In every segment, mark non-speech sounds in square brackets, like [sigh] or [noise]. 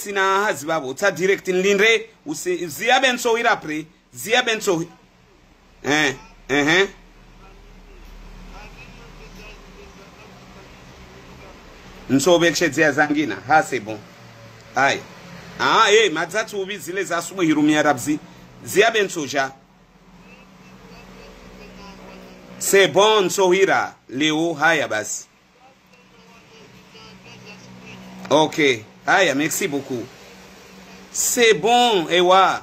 Nlindre beti na hazi babo. Ta direct nlindre. Usi, zia benso ira pre. Zia benso. Eh, eh, eh. nsobe kushedzea zangina ha c'est bon ai ah eh madzati ubi zile zasumuhirumia rabzi ziyabe nsoja c'est bon nsohira leo haya basi ok haya merci beaucoup. C'est bon ewa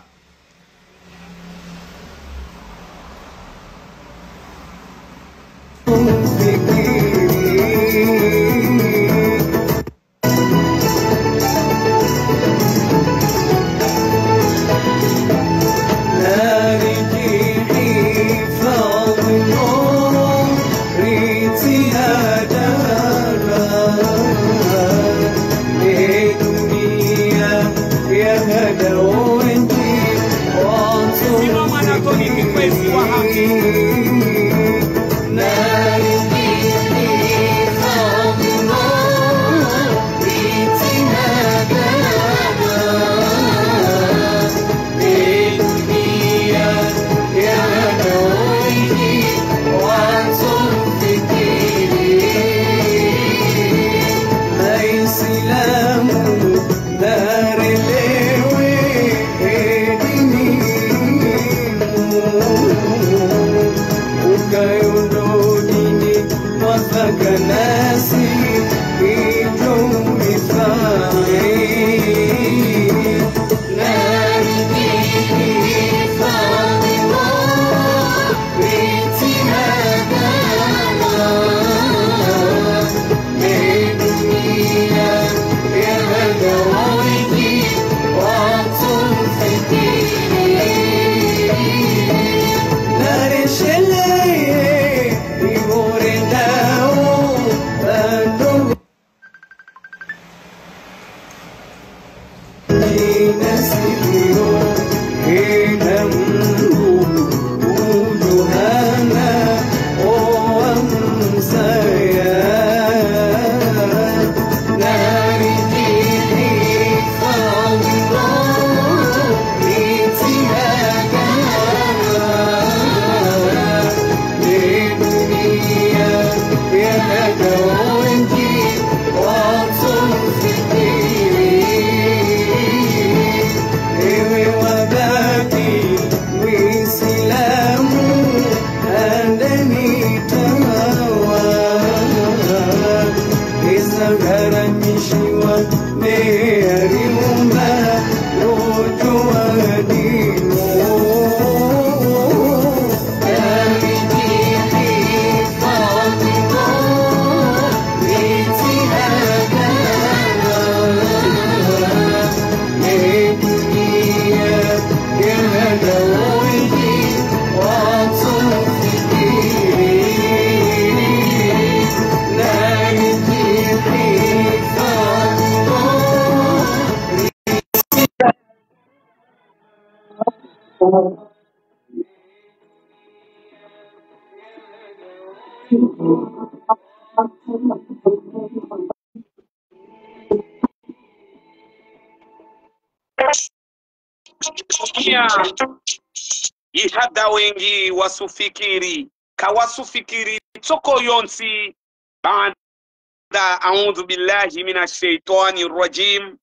wasufikiri kawasufikiri tsoko yonsi. Bada audhu billahi min ashaitani rajim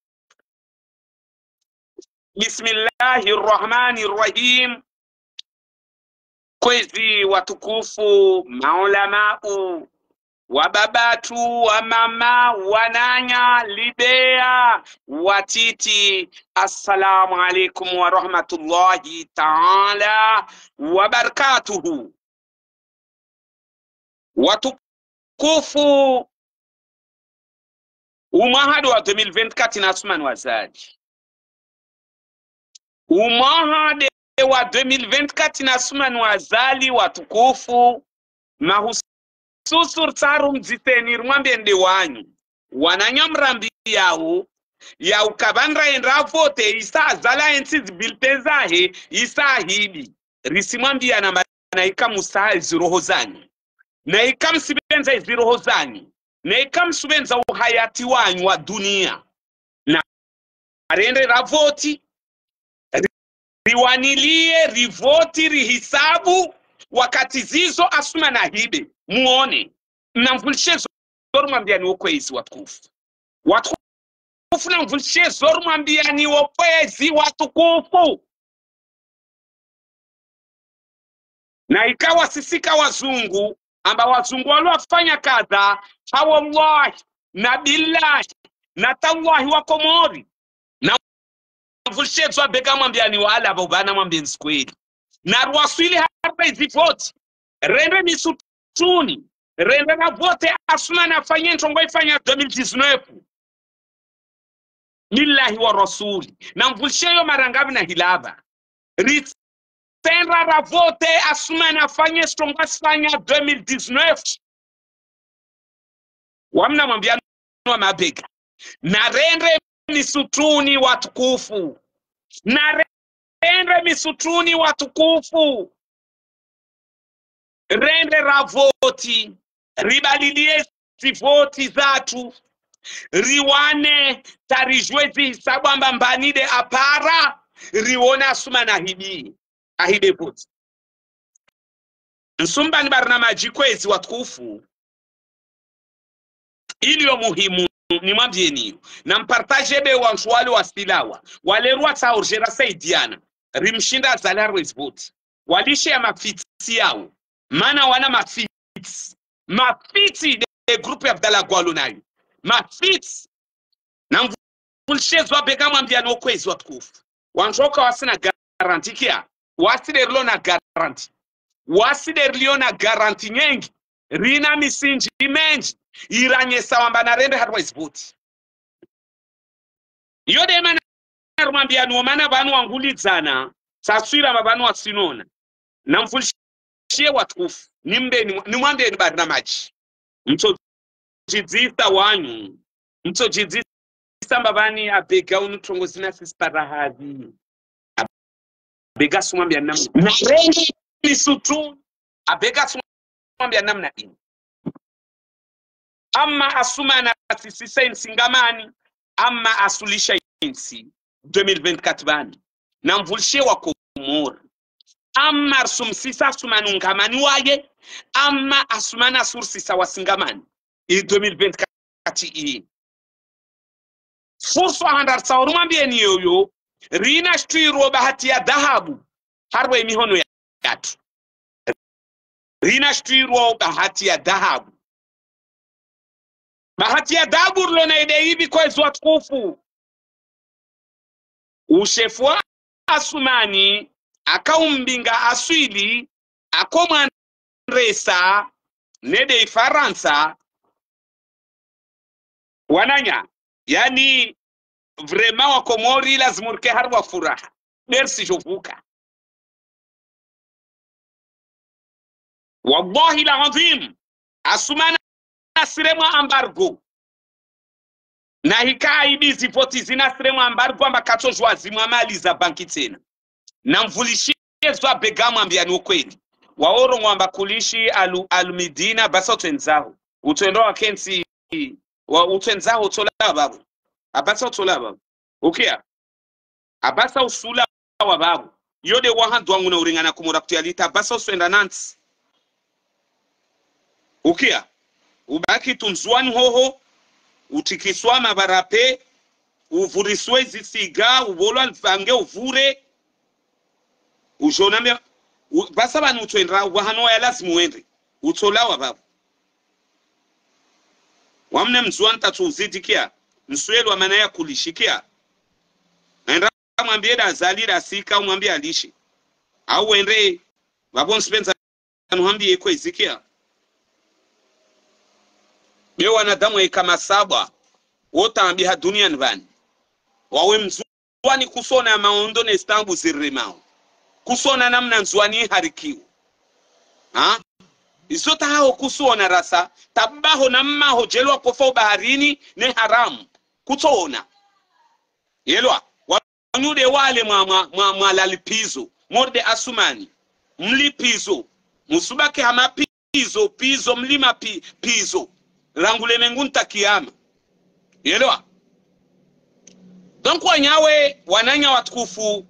bismillahi rrahmani rrahim. Kwezi watukufu maulamau wababatu wamama wananya libea watiti assalamu alaikum warahmatullahi taala wabarakatuhu watukufu. Umahadi wa 2024 nasumani wazaji umwahade wa 2024 nasumani wazali watukufu. Mahususu tsaru rumwambe ndi wanyu. Wananyamrambi yawo yaukavanraenda vote isa azala ensi zibilte zahe isa ahidi. Risimwambiyana naikamusaha ziroho zanyu naikamsibenza iziroho zanyu naikamsubenza uhayati wanyu wa dunia. Na arende ravoti riwanilie rivoti rihisabu wakati zizo asuma na hibe. Muone. Namvulishe zorumwambiani wokwezi watukufu. Watukufu namvulishe zorumwambiani wokwezi watukufu. Na ikawa sisika wazungu amba wazungu waliwafanya kadha hawallahi na billahi na tallahi wakomori na mvushedzwa beka mwambia ni wala avo vana mwambie nsikweli na rwaswili harpa izi voti. Rende misutuni. Rende na vote asuna nafanye ntongo ifanya 2019 billahi wa rasuli. Na mvulisheyo marangavi na hilava ritsenra ra vote asuma nafanye stongo asifanya 2019 wamna mwambiani wa mabega. Na rende misutuni watukufu. Na rende misutuni watukufu. Rende ribalilie zivoti zatu. Riwane tarijwe sabwa mbambanide apara. Riwona asuma na hibii ahibe voti nsumbani barina majikwezi kwezi watukufu iliyo muhimu ni mwambieniyo na mpartaje be wantu wale wasilawa walerwa tsaurjera saidiana. Rimshinda azala rweziboti walishe ya mafitsi yawo mana wana mafitsi. Mafitsi de grupu ya abdala gwalo nayo. Mafitsi. Na mvulshezwa beka mwambiani wokwezi watukufu wanjoka wasina garanti kia wasiderilo na garanti wasideriliyo na garanti nyengi rina misinji menji iranyesa wamba narende harwaizivuti iyo demana rumwambiani womana vanu wangulidzana satswirama vanu wasinona namvulishie watukufu nimwambeni bari na maji. Mtsodzidzisa wanyu mtsodzidzisa mbavani abega unutongozina sisiparahavi abega sumwambiani namna ni misutu abega sumwambiani namna ini ama asuma na asisisa insingamani ama asulisha insi. 2024 bani na mvulishe wa komora ama arsumsisa asumanungamani waye. Ama asumana asursisa wasingamani i 2024 iyi furso handar ni yoyo rina shtuirwo bahati ya dhahabu. Harwa imihono yatu rina shtuirwo bahati ya dhahabu. Bahati ya dhahabu rilonaide hivi kwezi watukufu ushefu wa asumani akaumbinga aswili akomwanresa nede ifaransa. Wananya yani vrema wa komori lazimurke har wa furaha. Dersi jovuka. Wallahi lazim asumana asiremwa ambargo. Na hikaidi zipoti zinasiremwa ambargo amba katsozhwa zimwa mali za banki tena. Na mvulishie zwa begamu ambiani ukweli. Waoro ngwamba kulishi alu, alumidina basa utwenzaho utwendo wakensi wa utwenzaho utolaba babo abasa babo okay abasa usula wa babo. Yode wahandu wangu na uringana kumura kutialita abasa uswenda nansi. Okay ubaki tunzwani hoho utikiswa mabarape uvuriswe zisiga ubolwa vange uvure. Ushonambia basa vanhu utsoendera wahanoya lazima uende. Utsolawa vavo wamne mzuani tatsuuzidikia mswelwa mana ya kulishikia? Naenda mwambie dazalira sika umwambie alishi. au wende wabo nspenza mwambie kwa izikia. be wanadamu ekama wota wotambiha duniani vani? Wawe mzuani kusona maondo nestambu zirire mao. Kusona namna nzuani harikiu ha? Izota hao kusona rasa tabaho na mmaho jelwa kofa baharini ne haramu kutsona. Yelwa wanyude wale mwalalpizo mwa, mwa, morde asumani. Mlipizo. Musubake hama pizo pizo mlima pi, pizo. Rangule mengunta kiyama. Yelewa donc wanyawe wananya watukufu.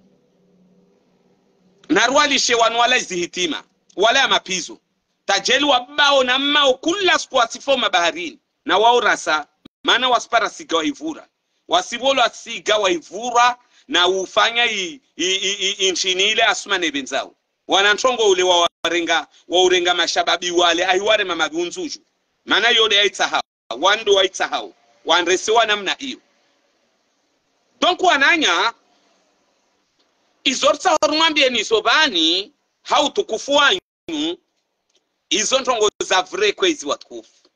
Narwalishe wanwala izihitima. Wala ya mapizo. Tajeli wabao na mmao kula siku wasifoma baharini na wao rasa maana wasipara siga waivura. Wasivolo siga waivura na ufanya inchini ile asumane benzao wanantongo ule wa warenga wa urenga mashababi wale aiware mamagunzuju maana yode aitsahau wando aitsahau wanresewa namna hiyo donc wananya izorsa horumwambie ni sobani hau tukufu izo ntongo za vrekwezi watukufu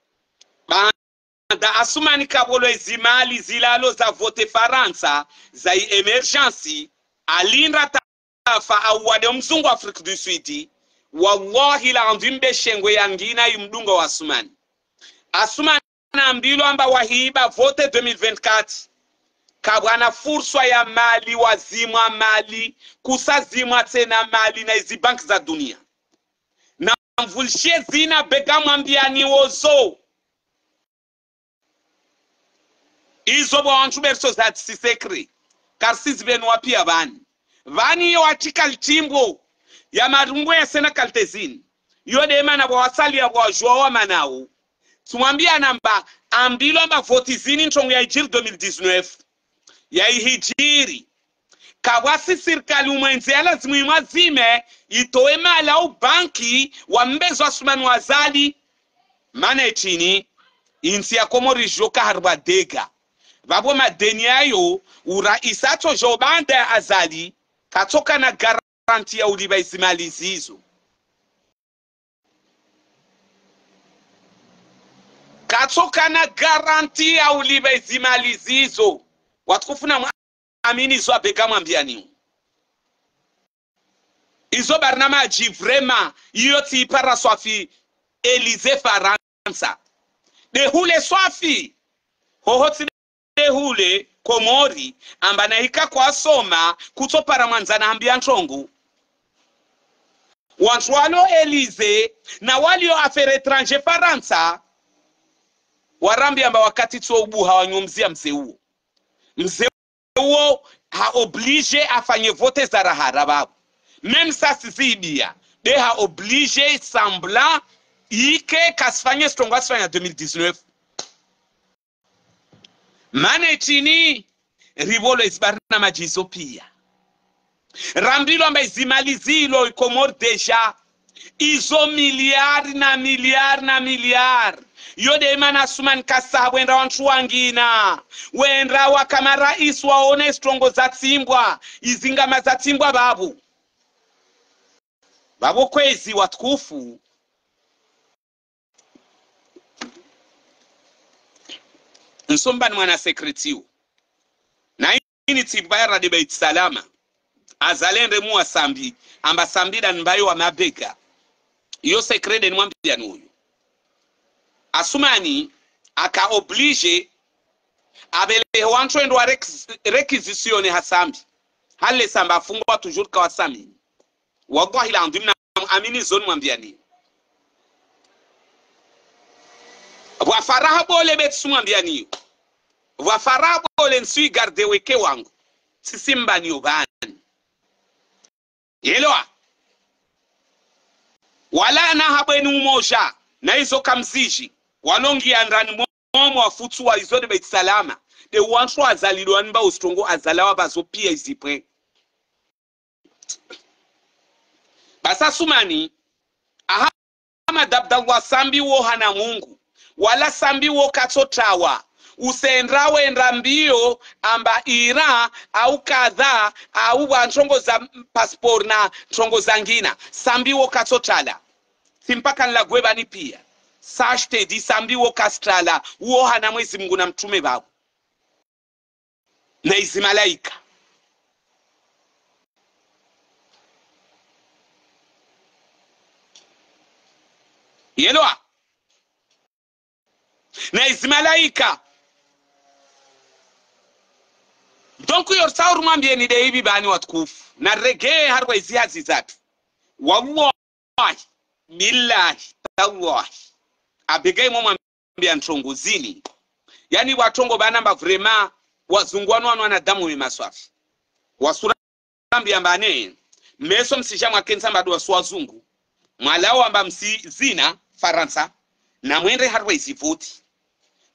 banda asumani kabolo ezimali zilalo za vote faransa za emergency alinda tafa awade mzungu afrika du sud wallahi la ndimbe shengwe yangina imdunga wa asumani. Asumani ambilo amba wahiba vote 2024 kabwana furswa ya mali wazimwa mali kusazimwa tena mali na izi za dunia. Na mvulishie zina bega mwambiani izo bwanchu berso za sisekre karsizi benu wapia vani vani iyo atikal timbo ya marungu ya sena kaltezini yo dema na bwasali ya bwajua wa manao tumwambia namba ambilo amba voti zini ntongo ya ijiri 2019 ya ihijiri. Kabwasi sirikali umwenzi ya lazimu imwazime itowe mali au banki wambezo asumani wazali. Mana etini insi ya komori joka harba dega vavo madeni ayo ura atozho banda ya azali katoka na garanti ya uliba izimali zizo katoka na garanti ya uliba izimali zizo watukufuna amini zo abega mwambiani izo barnamaji vrema iyo tiipara swafi elize faransa. Dehule swafi hohotsi dehule komori amba nahika kwasoma kutsopara mwanzana ambia ntongu. wantu walo elize na walio afere etranger faransa warambi amba wakati tso ubuha wanyumzia mzee huo mzee huo haoblige afanye vote za rahara babo meme sasi zibia de haoblige semblant ike kasifanye sitongo asifanya 2019 mane chini rivolo isibarina majizo pia. Rambilo amba izimalizilo ikomori deja izo miliari na miliari na miliari. Yode imana sumani kasaha wenda wantu wangina. Wenda wakama rais waone strongo za tsimbwa izingama za tsimbwa babu. Babo kwezi watukufu nsombani mwana sekretio na ini ya radi bait azalende muwa sambi amba sambida nimbayo wa mabega. Iyo sekrede nimwambiani uyu asumani akaoblige abele wantu endo wa requisition hasambi hale samba afungwa toujours wa sami wallahi la ndim na amini zonu mwambia wa faraha bole bet sumwambiani wa faraha bole nsui garde weke wangu. Sisimba ni ubani. Yelewa wala na habweni umoja na izo kamziji. Walongia ndani momo wafutsu wa izo de beit salama. De wantu azalilwa nba ustongo azalawa bazo pia izipwe. Basa sumani. Ahmad dabda sambi wo hana mungu wala sambi wo katsotawa usendrawe enda mbio amba ira au kadha au wantongo za passport na ntongo za ngina. Sambi wo katsotala simpaka nlagwebani pia. Sashtedi sambi wo kastrala wo hana mwezi mungu na mtume wao na izi malaika. Yelwa na izi malaika. Donc yor sawru mwambieni de hivi bani watukufu. Na regee harwa izi hazi zatu. Wallahi billahi tallahi abigai mwa mwambia ntongozini yani watongo banamba vrema wazungu wanu wanu wanadamu mimaswafi wasurambia mbane meso msisha mwakensa mbadu wasu wazungu. Mwalao amba msizina faransa na mwende harwa izivoti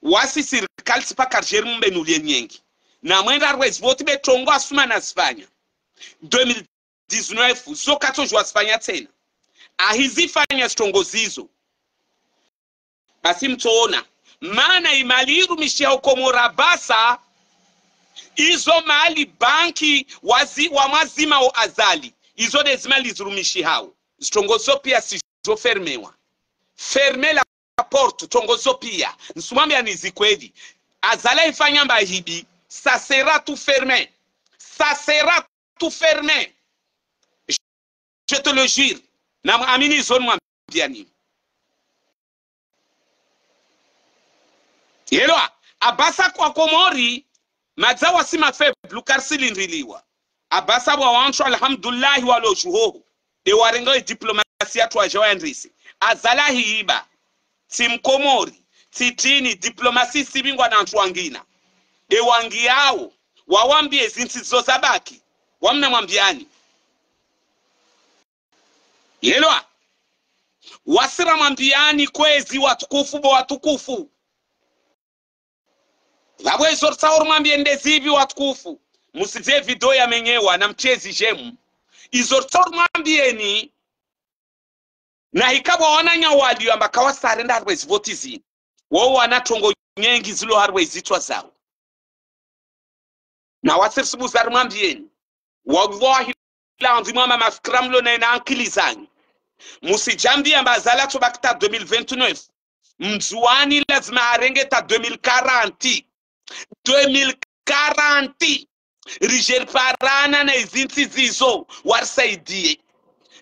wasi sirikali sipakarjeri mumbenulie nyengi. Na rwezi voti betongo asuma na sifanya. 2019 zokatojwa sifanya tena. Ahizifanya zitongozizo basi mtoona maana imali irumishia ukomora basa izo mali banki wazi, wa mwazima o azali izo dezimali zirumishi hao. Zitongozo pia sizofermewa ferme la porte tongozo pia. Nsumambia ni zikweli azala ifanya mba hibi. Ça sera tout fermé ça sera tout fermé je te le jure. Na amini zone mwambia nini yelwa abasa kwa komori madzawa si mafeblu karsilindriliwa abasa bwa wantu alhamdulillahi walojuhoho de warenga diplomasi yatu ajawaendrisi azala hiiba timkomori titini diplomasi sibingwa na ntu wangina. Ewangi yawo wawambie zinsi zabaki. Wamna mwambiani. Yelwa? Wasira mwambiani kwezi watukufu bo watukufu. Vabwezo izorsauri mwambie watukufu. Musive video yamenyewa na mchezi jemu. Izorsauri mwambieni na hikabwa wananya waliyo amba kawasare ndarwe zivoti zini wo wana tongo nyengi zilo harwezi itwa zawo na wasirisibuzari mwambieni wallahi lanzi mwama mafikira mlo naena ankili zanyu. Musijambia amba azala tobakita 2029 mzuani lazima arenge ta 2040 2040 rijeriparana na izinsi zizo. Warisaidie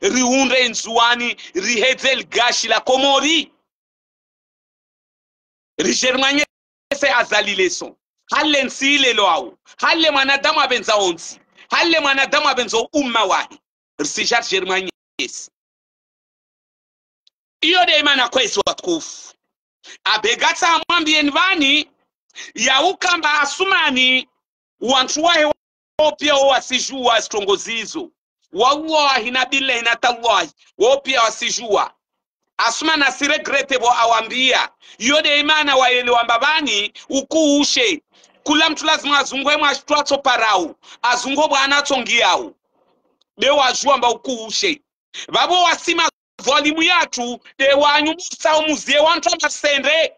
riunde nzuani rihedze ligashi la komori. Rijerimwanyese azalileso halle lo awo halle mwanadamu abenza onsi halle mwanadamu abenza umma wahi. Risijar jermanye esi iyo de imana kwezi watukufu. Abegata amwambieni vani yaukamba asumani wantu wahe wopya wasijua zitongozizo wallahi na billahi na tallahi wopya wasijua. Asumani asiregrete bo awambia yode imana waelewamba vani ukuushe kula mtu lazima azungwe mwashitwatso parau azungwe bwana atsongiyawo de wajua mba ukuushe vavo wasima volumu yatu de wanyumusa umuzie wantu amasende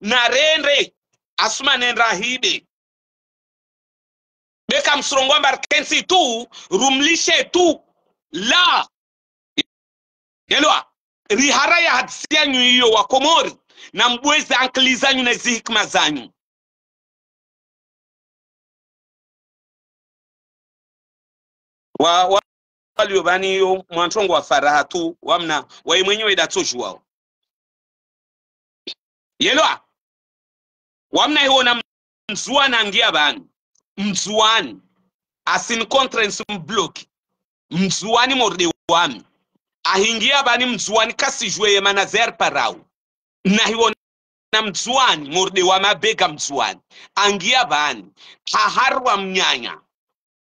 narende. Asuma nenda hibe beka msurongo mbarkensi tu rumlishe tu. La. Yelwa rihara ya hadisi yanyu hiyo wakomori na mbweze ankili zanyu na zi hikma zanyu. Wa, wa walio bani yo mwantongo wa faraha tu wamna wai mwenyewe idatsojuwao yelwa wamna mzuwa na angia bani mzuani. Asin conference mbloki mzuani morde wami. Ahingia bani mzuani kasijweye manazer parau. Nahiwona mzuani morde wami abega mzuani. Angia bani. Haharwa mnyanya.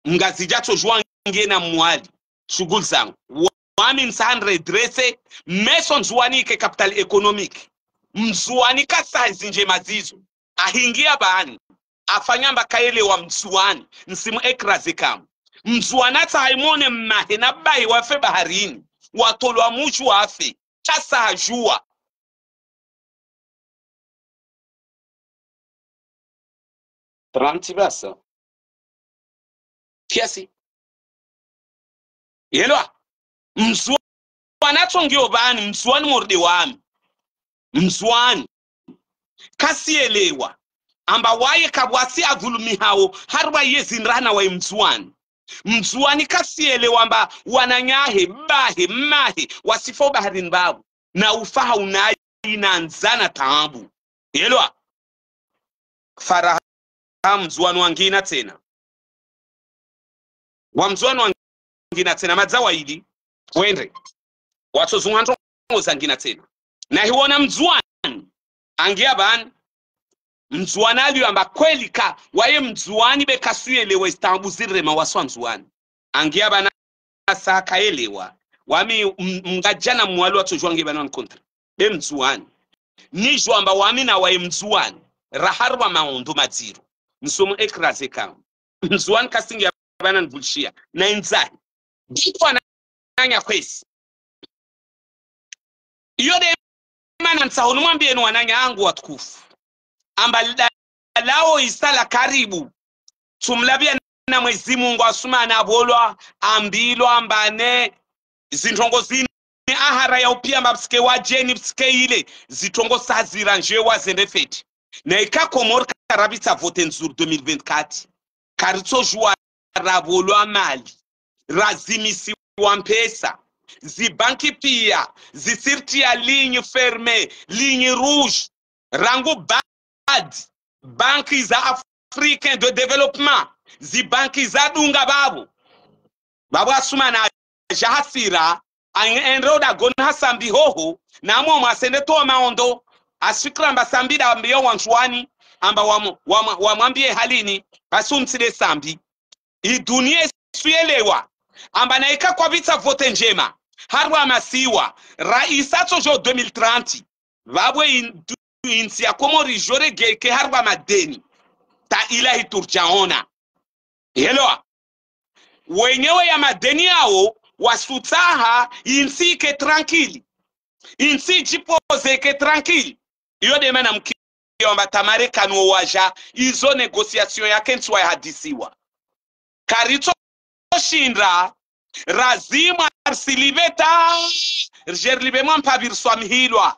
Ngazijatsojuwa ngie na mwali. Shughuli zangu. Wami nsandre drese. Meso nzuani ike capital economic mzuani kasazi nje mazizo. Ahingia bani afanyamba kaelewa mzuani nsimu ekrazi kam mzuani ata haimone mmahe na bai wafe baharini. Watolwa mushu wafe chasahajua tranti basa kiasi? Yelwa mzuani atongio bani? Mzuani morde wami. Mzuani kasielewa amba waye kabwasi hao harwa hari wayezinrana wa mzuani. Mzuani kasiele wamba wananyahe mbahe mmahe wasifo baharini babu na ufaha unayi na nzana taabu. Yelwa? Faraha mzuani wangina tena. Wa mzuani wangina tena madzawaili wende. Watsozunga ndongo zangina tena. Na hiwona mzuani. Angia bani aliyo amba kweli ka waye mzuani bekasuyelewa istambu zirema waswa mzuwani angia bana sa kaelewa wami mngajana mwali watsozwange bana wankontra be mzuwani nijo amba wami na waye mzuani. Raharwa maondo madziro nsomo ekraze kam mzuani kasingi bana nvulshia na inzani. Ditwa nanya kwesi. Iyo de mana nsahunu mwambieni wananya angu watukufu amba lao isala karibu. Tumlabia na mwezi mungu asumana abolwa ambilwa ambane. Zintongo zini ahara ya upia mapsike wajeni psike ile. Zitongo sazira nje wazende feti na ikakomori karabitsa vote nzuru 2024 karitsojua rabolwa mali. Razimisiwa mpesa. Zibanki pia. Zisirtia ligne ferme ligne rouge. Rangu bad. Banki za africain de développement zibanki za dunga babu. Babu asumana jahasira enroda gona hasambi hoho namwe mwasende to maondo. Asikira amba sambida ambiyo wanchwani amba wamwambie halini basu mtile sambi. Idunia suyelewa amba naika kwa vita vote njema. Harwa masiwa raisatso jo 2030. Vabwe insi ya komo rijore geke harwa madeni ta ilahi turjaona yeloa wenyewe ya madeni yao wasutaha insi ke tranquili insi jipoze ke tranquili iyo demana mkiomba tamarekano waja izo negosiation yake nsiwa yahadisiwa karitso shindra razima arsilibeta rjerlibe mwampavir swamihilwa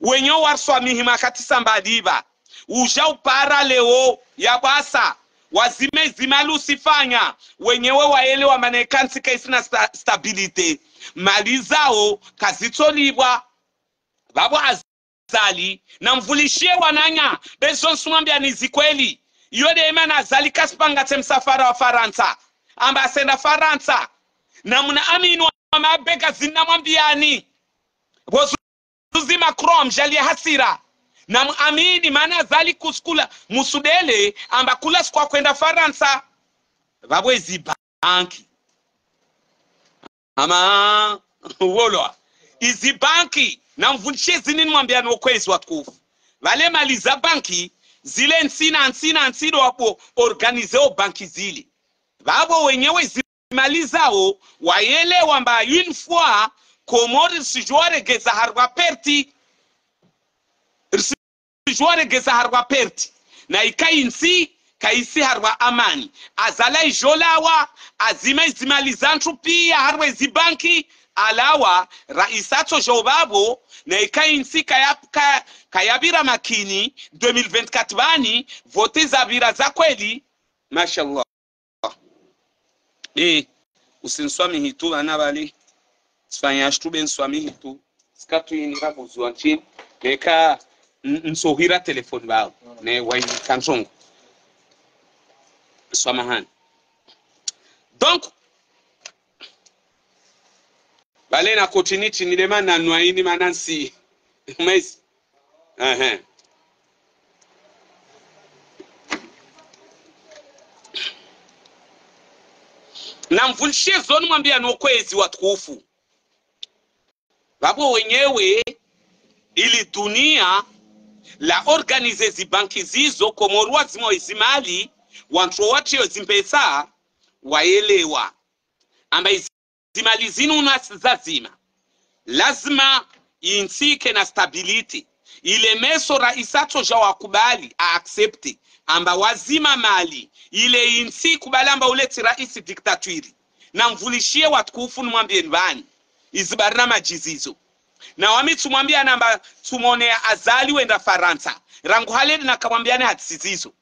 wenyo warswamihima katisa mbaliva uja upara leo ya basa. Wazime zimali usifanya wenyewe waelewa manekansi kaisina sta, stabilite. Mali zao kazitsolibwa vavo azali. Namvulishie wananya. Bezonsumwambia ni zikweli iyo deimana azali kasipangate msafara wa faransa. Amba asenda faransa. Namuna amini wa mabega zinamwambiani vozuzi mjali ya hasira. Na amini maana zali kuskula. Musudele amba kula sikwa kwenda faransa. Vabwezi banki. Ama wolwa izi banki namvundishe zinini mwambiani wokwezi watukufu vale mali za banki zile nsina nsina nsina wapo organizeo banki zili. Vavo wenyewe zimali zao waelewa mba une fois komori risijwaregeza harwa perti. Risijwaregeza harwa perti. Na ikainsi kaisi harwa amani. Azala ijolawa azima izimali zantu pia harwa izibanki. Alawa raisatso jobabo na ikainsi kayabira kaya makini. 2024 bani vote zavira za kweli. Mashallah. E usinswami hitu bana sifanya shtu tu swami hitu. Sikatuyinira buzwa nchini. Leka nsohira telefoni bao ne swamahani donc bale na kotini manansi mes uh-huh. na [laughs] mvulishie zoni mwambia ni watukufu vavo wenyewe ili dunia la organize zibanki zizo komorwa zimo izimali wantu watiyo zimpesa waelewa. Amba izimali zinu zazima lazima insike na stability. Ile meso raisato ja wakubali aaccepte amba wazima mali ile insi kubali amba uleti raisi diktatwiri. Na mvulishie watukufu nimwambieni vani izibari barina majizizo na wami tumwambia namba tumone azali wenda faransa. Ranguhale nakamwambiane hatisizizo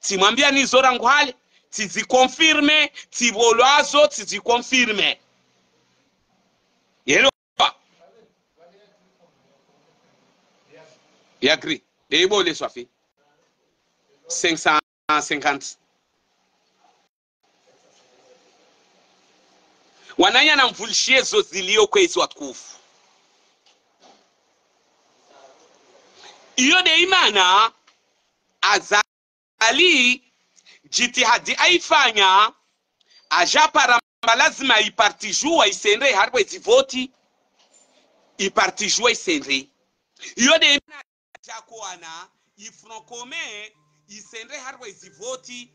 timwambia nizo ranguhale tizikonfirme tivolwazo tizikonfirme. Yelo. Yagri deibole swafi. 550 wananya na mvulishie zo zilio kwezi watukufu. Iyo de imana azali jitihadi aifanya ajaparamba lazima ipartijua isendre harwe zivoti ipartijua isendre iyo de imana jakoana ifrancome isendre harwe zivoti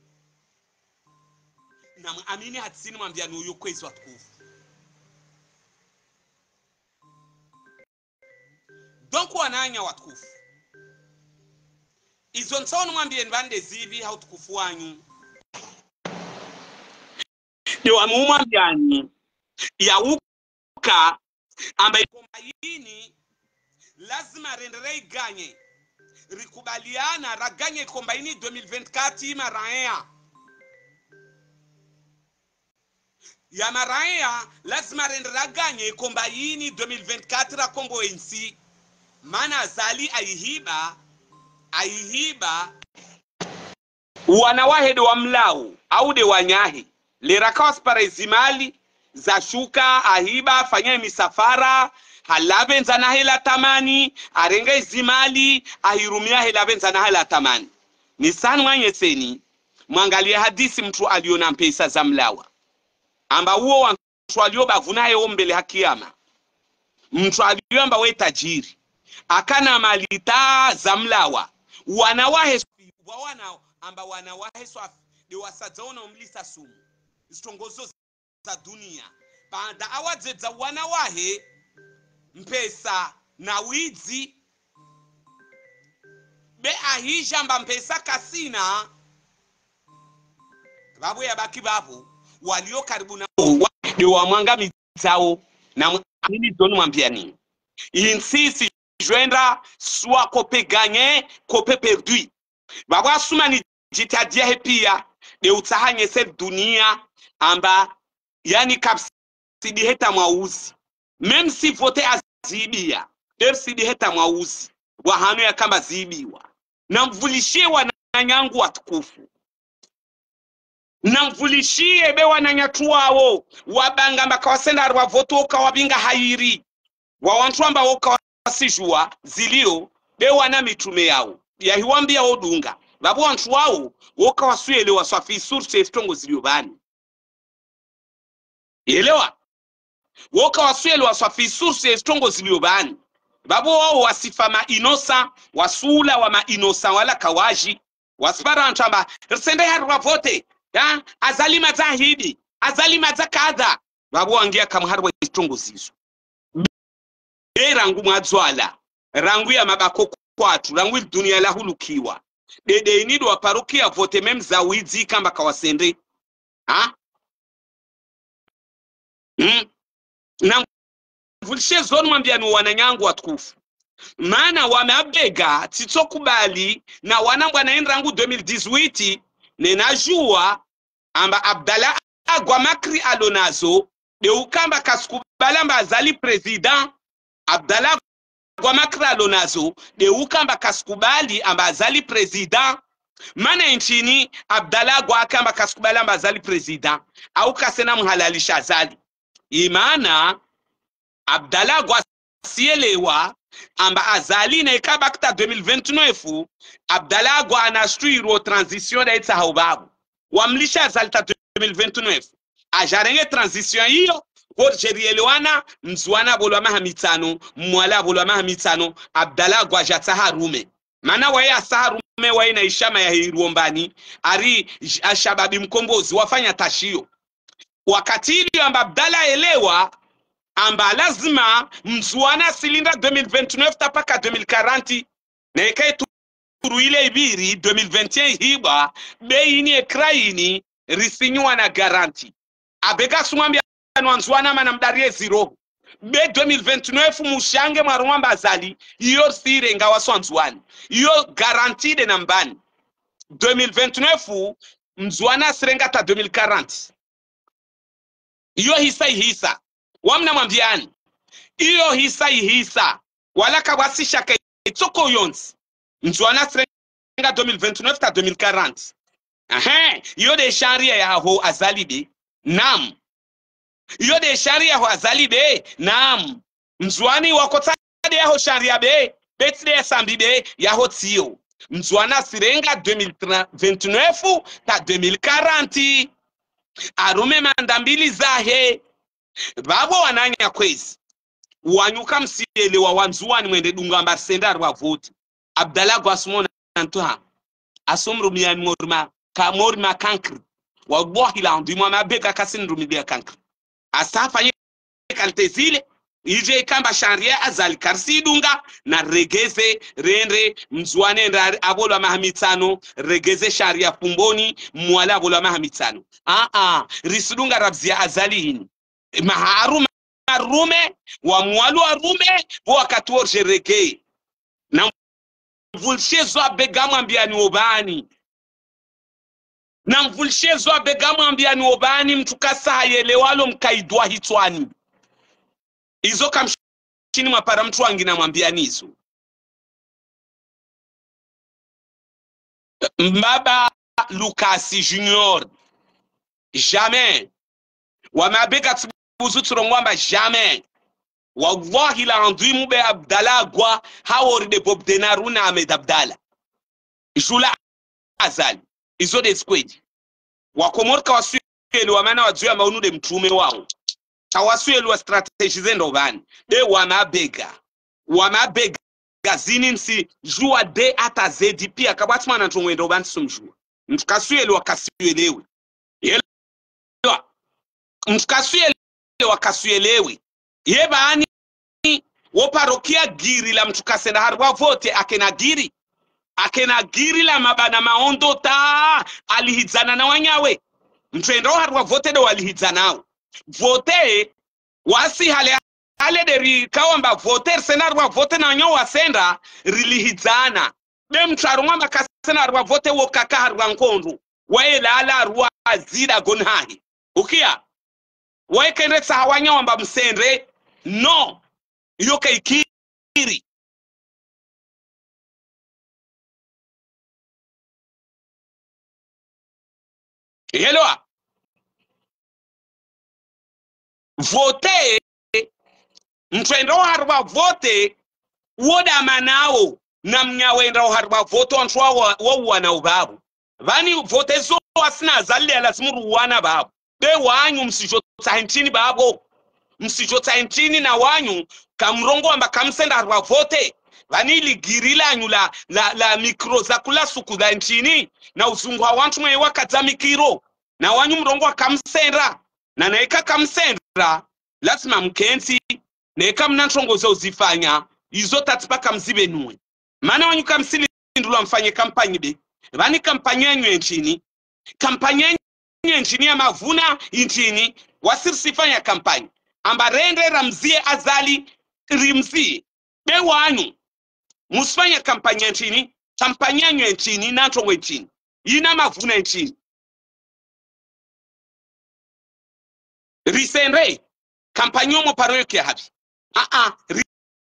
na amini hatisini mambia nuyu kwezi watukufu donc nanya watukufu izo nsawoni nibande vande zivi hautukufu wanyu ndiwamumwambiani yauka amba ikomba yini lazima rendere iganye rikubaliana raganye komba yini 2024 ima raea ya maraya lazima rendere aganye ikomba yini 2024 rakongo ensi mana zali aihiba aihiba. Wanawahede wa mlau au de wanyahi lerakawaspara izimali za shuka ahiba fanya misafara. Halavenza na hela tamani arenga izimali ahirumia helavenza na hela tamani. Ni sani mwanyeseni mwangalie hadisi mtu aliona mpesa za mlawa. Amba huo wantu aliobavuna yeo mbele hakiama mtu aliyoamba we tajiri akana malita zamlawa za mlawa. Wanawahe wawana amba wanawahe swafi de wasadzaona umlisa sumu. Zitongozo za dunia. Panda awadzedza wanawahe mpesa na widzi. Be ahija mba mpesa kasina. Babu ya baki babu walio karibu nao de wamwangamidzawo na amini zonu mwambia nini? Insisi jwenda soit copé gagné copé perdu. Vavasuma ni jitadiahe pia de utsahanye se dunia amba yani kapsidi heta mwauzi même si vote azibia der sidi heta mwauzi wahano ya kamba zibiwa namvulishie wananyangu watukufu. Namvulishie be wananyatuwawo wabanga mbakawasenda ari wavoto ukawabinga hairi. Wawantu amba ukawasijua zilio be wana mitume yawo yahiwambia wodunga vavo wantu wawo wokawasuyelewa swafi surse esitongo zilio bani. Elewa? Wokawasuyelewa swafi surse esitongo zilio bani. Vavo wawo wasifa mainosa wasula wa mainosa wala kawaji. Wasipara anthu amba risende hari wavote ya? Azalima za hidi azalima za kadha. Vavo wangia kamwe hari waitongo zizo be rangu mwadzwala. Rangu ya mabakoko kwatu. Rangu dunia lahulukiwa dede inidwa waparukia vote mem za widzi kamba kawasende. Ha? Mm. na mvulishe zoni mwambiani wananyangu watukufu. Maana wamabega titsokubali na wana bwana rangu 2018 nenajua amba abdala agwa makri alonazo deukamba kasikubala mba azali president abdala gwa makri nazo deukamba kasikubali amba azali president. Mana nchini abdala agwa akamba kasikubali amba azali president. Au kasena mhalalisha azali imana abdala gwa sielewa amba azali na ikabakta 2029 abdala agwa anastwirwo transition da itza haubabu. Wamlisha azali ta 2029 ajarenge transition hiyo porjerielewana mzwana avolwa maha mitano mwala avolwa maha mitano abdala gwaja tsaharume mana waye asaharume waye na ishama ya hiruombani ari ashababi mkombozi wafanya tashio. Wakati ili amba abdala elewa amba lazima mzwana silinda 2029 tapaka 2040 na ikae turu ile ibiri 2021 hiba beini ekraini risinywa na garanti. Abega sumwambia nwanzwana mana mdariye zero. Be 2029 mushange mwari wambazali iyo sire ngawaswanzwani iyo garantide na mbani. 2029 mzwana sirenga ta 2040 iyo hisa ihisa. Wamna mwambiani? Iyo hisa ihisa. Wala kabwasishaka itsoko yonsi mzwana sirenga 2029 ta 2040 Ahe, iyo de sharia yaho azalibi nam iyo de sharia ho azalibe nam mzwani wakotade yaho sharia be betide yasambi be yaho tiyo mzwana sirenga 2029 ta 2040 arume manda mbili zahe babo wananya kwezi? Wanyuka msielewa wanzuwani mwende dunga mbarisendari wavoti abdallah gwasumona ntuha asomrumiani morima ka morima kankri. Wallahi la ndimo mabega kasinrumilia kankri asafanye kalite zile ije kamba sharia azali karsidunga na regeze rende mzwane nda abolwa mahamitsano regeze sharia fumboni mwala abolwa mahamitsano a a risidunga rabzia azali hini maharu marume wa mwalu arume vo wakati regei na abega mwambiani obani na mvulshezo abega ni obani mtu kasahayelewalo mkaidwa hitwani. Izo kamshini mapara mtu wangi namwambia nizo mbaba lukasi junior jamais. Wamabega tibuzu turongwamba jamais. Wallahi la andui mube abdala gwa haworide bobdenaruna amed abdala jula azali izo de squid wakomorka wasuyelwa mana maunu maunude mtume wao. Tawasuyelwa strateji zendo bani? Be wamabega. Wamabega zini nsi jua de ata zedi. Pia kabwatimana ndo bani sumjua mtu kasuyelwa kasuyelewe yelewa mtu kasuyelewa kasuyelewe ani bani woparokia giri la mtu kasenda harwa vote akena giri akena giri la mabana maondo ta alihidzana na wanyawe. Mtwenda harwa vote do walihidzanao vote wasi hale hale de rikawamba vote senda harwa vote na wanyawe wasenda rilihidzana de mtu makasena rwa vote wokaka harwa nkondo waelala harwa azira gonhahi ukia waekendetsa hawanyawamba msendre no iyo kaikiri yelewa vote mtwenda oharwa vote wodama nawo na mnyawenda oharwa vote wantu wouwana ubabo vani vote zo wasina azalile lazimuruwana babo be wanyu msijotsa ntini babo msijotsa ntini na wanyu kamrongo amba kamsenda harwa vote vanili giri lanyu la, la, la mikro zakula suku za nchini? Na uzungu wa wantu mwe wakadza mikiro. Na wanyu mrongo akamsenda na naika kamsendra lazima mkenzi naika mna za uzifanya izo tati paka mzibe nuwe mana wanyu kamsilindulwa mfanye kampanyi be? Vani kampanyi yanyu nchini? Kampanyi yanyu nchini ya mavuna intini wasirisifanya kampanyi amba rende ramzie azali rimzie. Be wanyu musifanya kampanya ntini kampanya yanyu nchini nantongo nchini yina mavuna nchini risenre kampanya omo paroyo ke hapi. Aa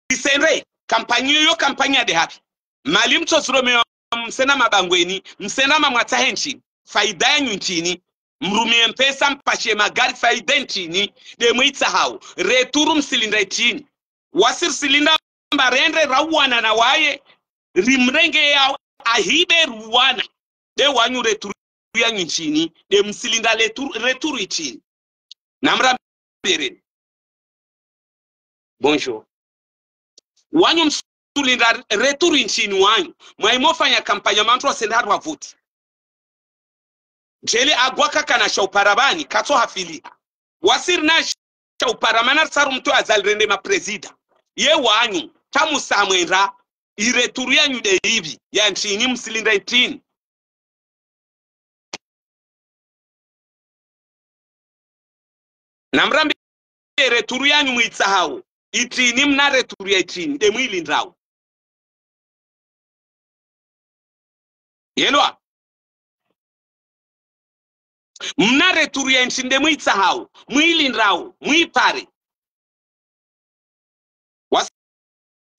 risenre kampanya yo kampanya de hapi. Mali mtosirome msena mabangweni msena mamwatahe nchini faida yanyu nchini mrumie mpesa mpashe magari faida ntini demwitsahau returu msilinda itini wasir silinda mbarendre rawana na waye rimrenge ya ahibe ruwana de wanyu returu yanyu nchini de msilinda returu, ichini namra mbere. Bonjour. Wanyu msilinda returu nchini wanyu. Mwaimofanya kampanya mantu wa wavuti jele agwaka kana shauparabani katso hafiliha wasiri na shauparamana saru mtu azalirende maprezida ye wanyu tamusamwenda ireturu yanyu deivi ya nchini msilinda itini. Namrambi returu yanyu muitsahau itini mna returu ya itini demwilindrau yelwa mna returu ya itini demuitsahau mwilindrau mwipare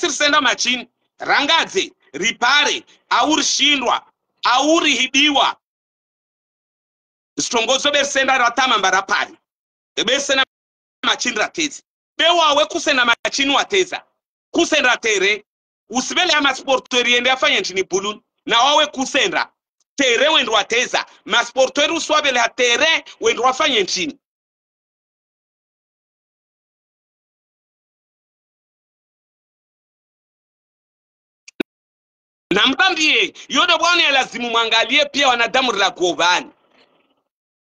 wasirisenda machini. Rangadze ripare aurishindwa aurihibiwa zitongozo besenda ratamamba rapari besena machini ratezi bewawe kusenda machini wateza kusenda tere. Usibele amasportori ende afanye nchini bulun na wawe kusenda tere wendo wateza masportori uswabele ha tere wendo wafanye nchini na mbambie yodo bwana ya lazimu mwangalie pia wanadamu la govani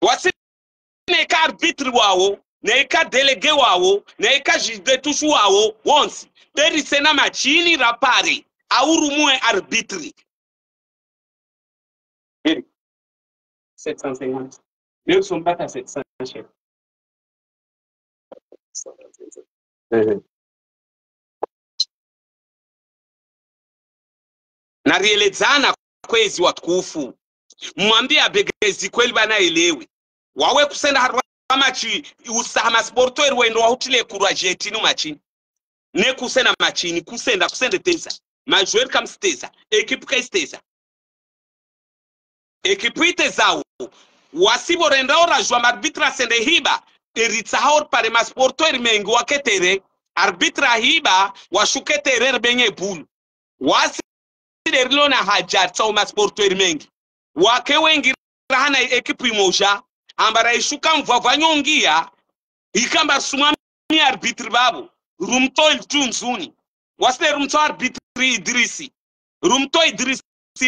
wasi neka arbitri wawo neka delege wawo neka jidetushu wawo wonsi. Berisena machini rapare aurumue arbitri. Eri, 750. Leo à 700 chef. Narielezana kwezi watukufu. Mwambie abegezi kweli banaelewe wawe kusenda harwa machi usaha masportori wendo wahutile kurwa jetini machini. Ne kusena machini kusenda kusende teza. Majweri kamsteza ekipu kaisteza. Ekipu itezawo wasiborenda orajwa marbitra sende hiba eritsahaor pare masportori mengi waketere. Arbitra hiba washuketere ribenye bulu. Wasi derilo na hajar tsao masportori mengi wake wengi rahana ekipu imoja ambara ishuka mvavanyongia nyongia ikamba sumami arbitri babo. Rumto iltunzuni wasile rumto arbitri idrisi. Rumto idrisi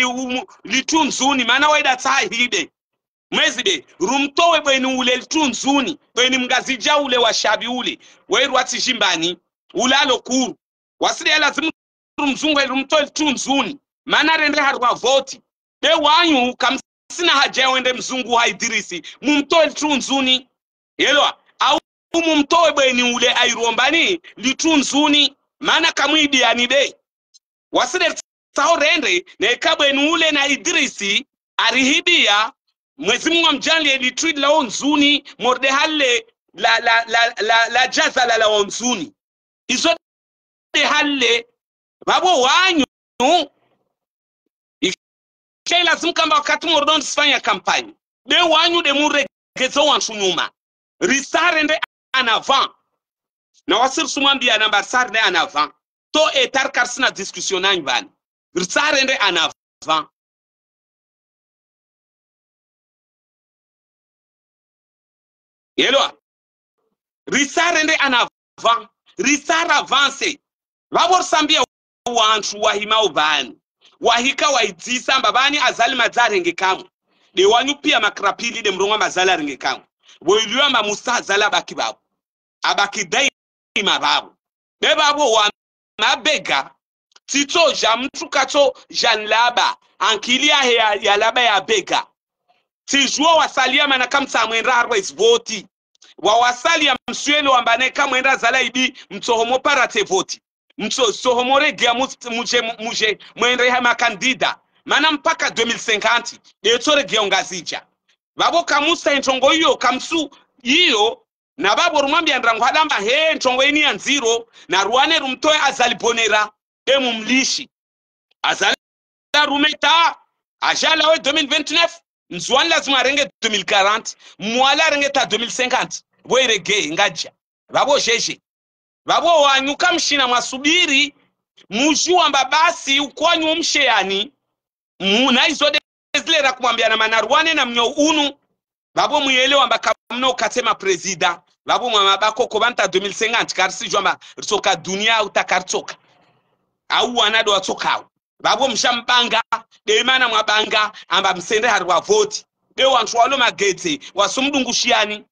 um, litunzuni maana waida tsaa hibe. Mwezi be rumto we bweni ule litunzuni bweni mngazija ule wa shabi ule. Wairwatsi jimbani ulalo kuru. Wasile lazimu rumzungu rumto litunzuni maana rende harwa voti. Be wanyu kam sina haja wende mzungu haidirisi mumtoe litunzuni yelwa? Au mumtoe bweni ule airombani litunzuni mana kamwidi yani be wasile sao rende neka bweni ule na idirisi arihibia. Mwezi mungu amjalie litwid lao nzuni mordehalle la, la, la, la, la jazala lao nzuni izo de halle babo wanyu lazima kamba wakati mordon sifanya kampanye de wanyu de muregezo wantu nyuma risare nde en avant. Na wasir sumambia na barsar nde en avant. To etar karsina discussion nanyu bani. Risare nde en avant. Yelwa risare nde en avant. Risare avance vavor sambia wantu wahimao bani wahika waidzisa mbavani azali madzari arenge kamwe de wanyu pia makrapili de mrongwa mazali arenge kamwe woiliwa mamusa azali abaki babo. Abaki daima babo. Be babo wa mabega tito ja mtu kato janlaba ankili ahe ya, ya laba ya bega. Tijuo wasalia mana kamtsa mwenda harwa isvoti wawasalia msuelo wambane kamwenda zala ibi mtohomo parate voti mtso sohomoregia muje muje mwende ha makandida. Mana mpaka 2050 detsoregia ungazija. Vavo kamusa entongo iyo kamsu iyo na vavo rumwambia andrangu hadamba he ntongo ini ya nziro na ruane rumtoe azalibonera emu mlishi azala rumeta ajala we 2029 nzwani lazima arenge 2040 mwala arenge ta 2050 voirege ngaja. Vavo jeje vavo wanyu kamshina mwasubiri mujuwamba basi ukwanyu msheyani muna munaizodezilera kumwambia na manarwane na mnyo unu. Vavo muyelewamba kamno katema prezida vavo mwama bako ko vanta 2050 karisijwa mba ritsoka dunia utakaritsoka au wanado watsokawo vavo mshambanga deimana mwabanga amba msende hari wavhoti de wantu walo magetse wasumudungushiyani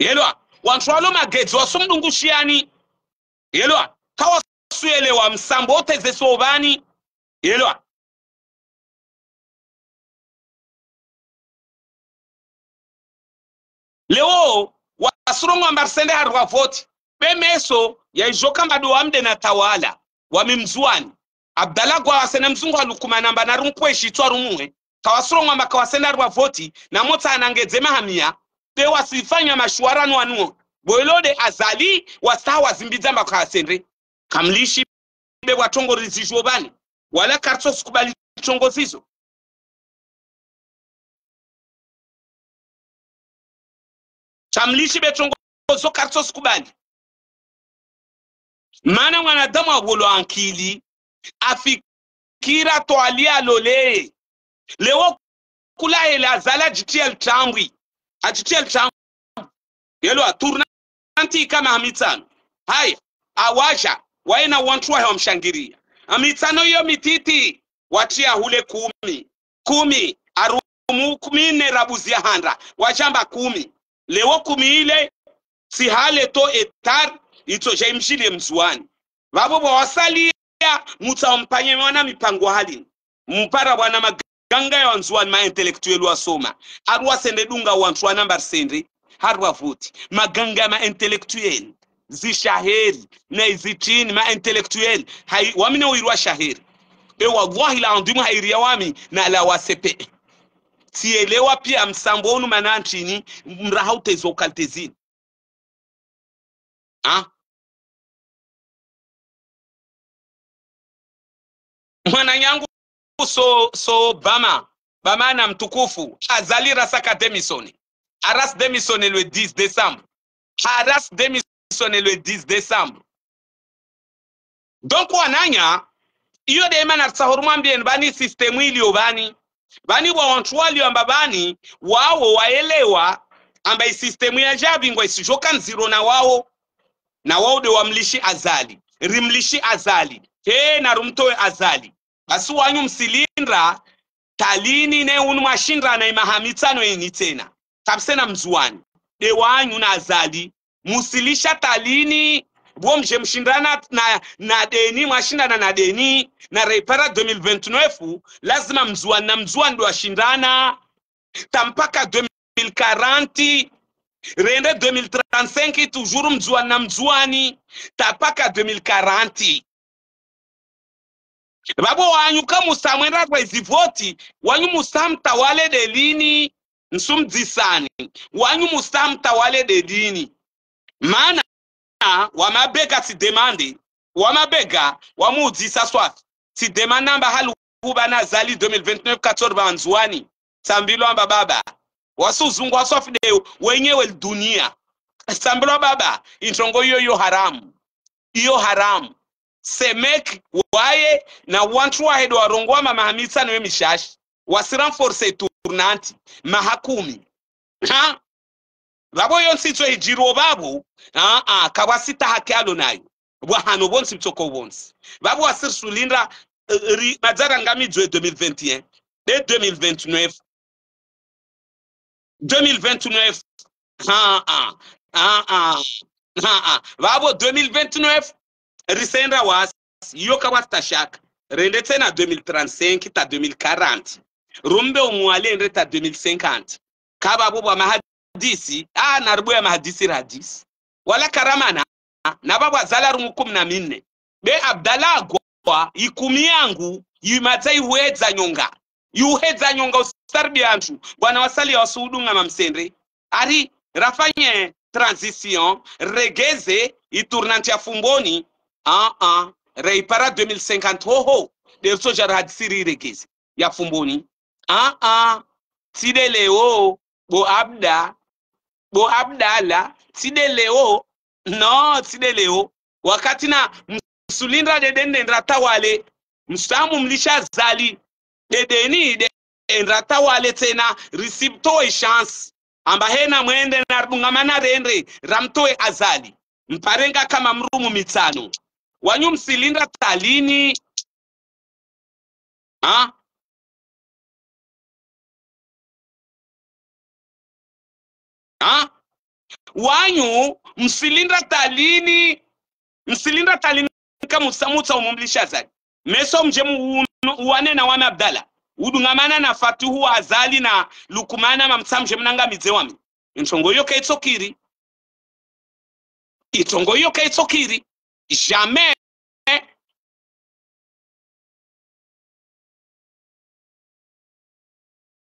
yelwa wantu walo magetse wasumudungushiyani yelwa kawasuyelewa msambo otezesovani yelwa. Leo wasurongwa mbarisende hari wavhoti bemeso yaizoka mbado wamde na tawala wamimzuwani abdala gwawasene mzungu alukumanamba na rumuwe rumwe kawasurongwa makawasende hari wavhoti namotsa anangedze mahamia be wasifanya mashuarano anuo. Bwelode azali wasaha kwa mbakawasendre kamlishi be watongorizizo bani wala karitso sikubali tongozizo chamlishi betongozo karitso sikubali mana mwanadamu abolo ankili afikira twali lole. Lewo kula ele azala jitia litambwi ajitia litambwi yelo aturna anti kama hamitsano haya awasha waena wantu wahe wamshangiria. Amitsano iyo mititi watia hule kumi. Kumi arumu kumi ne rabuzia handa. Wachamba kumi. Lewo kumi ile sihale to etar ito jaimshile mzuani. Vavo vawasalia mutsampanye mwana mipango halini mpara bwana maganga ya wanzuani maintelektuelu wasoma ari wasende dunga wantu wanambari sende hari wavuti maganga maintelektueli zishaheri na izitini maintelektueli wamine uirwa shaheri. E wallahi la andimu hairia wami na la wasepe sielewa pia msambo unu manantini mraha utezo kaltezini ha? mwana yangu so so bama bama na mtukufu. Azali rasaka demisoni aras demison le 10 décembre. Aras demison le 10 décembre. Donc wananya iyo dema na tsahurumwambien bani sistemu iliyo bani bani wa wantu walio amba bani wawo waelewa amba isistemu ya jabingwa isijoka nziro na wao. Na wao de wamlishi azali. Rimlishi azali. He na rumtoe azali basi wanyu msilindra talini ne unu mashindra na imahamitsano yeni tena. Tapsena mzuwani de wanyu na azali musilisha talini bo mje mshindana na, na deni mwashindana na deni na repara 2029 lazima mzuwani na mzuwani ndo washindana. Tampaka 2040 rende 2035 toujours mzuwani na mzuwani. Tapaka 2040 vavo wanyu kwa rwezivhoti wanyu musamtawale delini nsumdzisani wanyu musamtawale delini mana wamabega sidemande. Wamabega wamuudzisa swafi sidemande kuba na zali 2029 katsori vanzuani sambilo amba baba. Wasuzungu waswafi deyo wenyewe dunia. Sambilo baba intongo iyo iyo haramu. Iyo haramu semek waye na wantu wahedo warongwa mamahamisano yemishashi wasiranforce turnanti mahakumi ha? Rabo yonsi tso hijiro aa a uh, kawasita hake nayo. Bwahano bonsi mtsoko bonsi. Vavo wasirisulinda uh, ri madzara ngamidzwe 2021 de 2029 2029 ha ha. A ha. A vavo 2029 risenda wasi iyo kawasitashaka rendetse na 2035 ta 2040 rumbe umwalendre ta 2050 kavavo bwa mahadisi a ya mahadisi radisi wala karamana na babu azala rumu kumi na minne. Be abdalagwa ikumi yangu yimadza ihuedza nyonga. Iuhedza nyonga usarbi anthu bwana wasali wasuudunga mamsendre ari rafanye transition regeze iturnanti ya fumboni ah ah. Reipara 2050 hoho derso jar hadisiri regeze ya fumboni ah ah. Tide leo. Bo abda. Bo abdala tide leo. No tide leo. Wakati na msulindra dedendendra tawale. Msamu mlisha zali. Dedeni enda tawale tena. Risibtoe chance. Amba hena mwende naribungamana rendre ramtoe azali. Mparenga kama mrumu mitsano wanyu msilinda talini. Ha? ha? wanyu msilinda talini. Msilinda talini kamusamutsa umumlisha zali meso mjemu uwane na wame abdala. Udungamana na fatuhu azali na lukumana mamtsamje mnanga midze wami. Itongo iyo kaitsokiri itongo iyo kaitsokiri jamais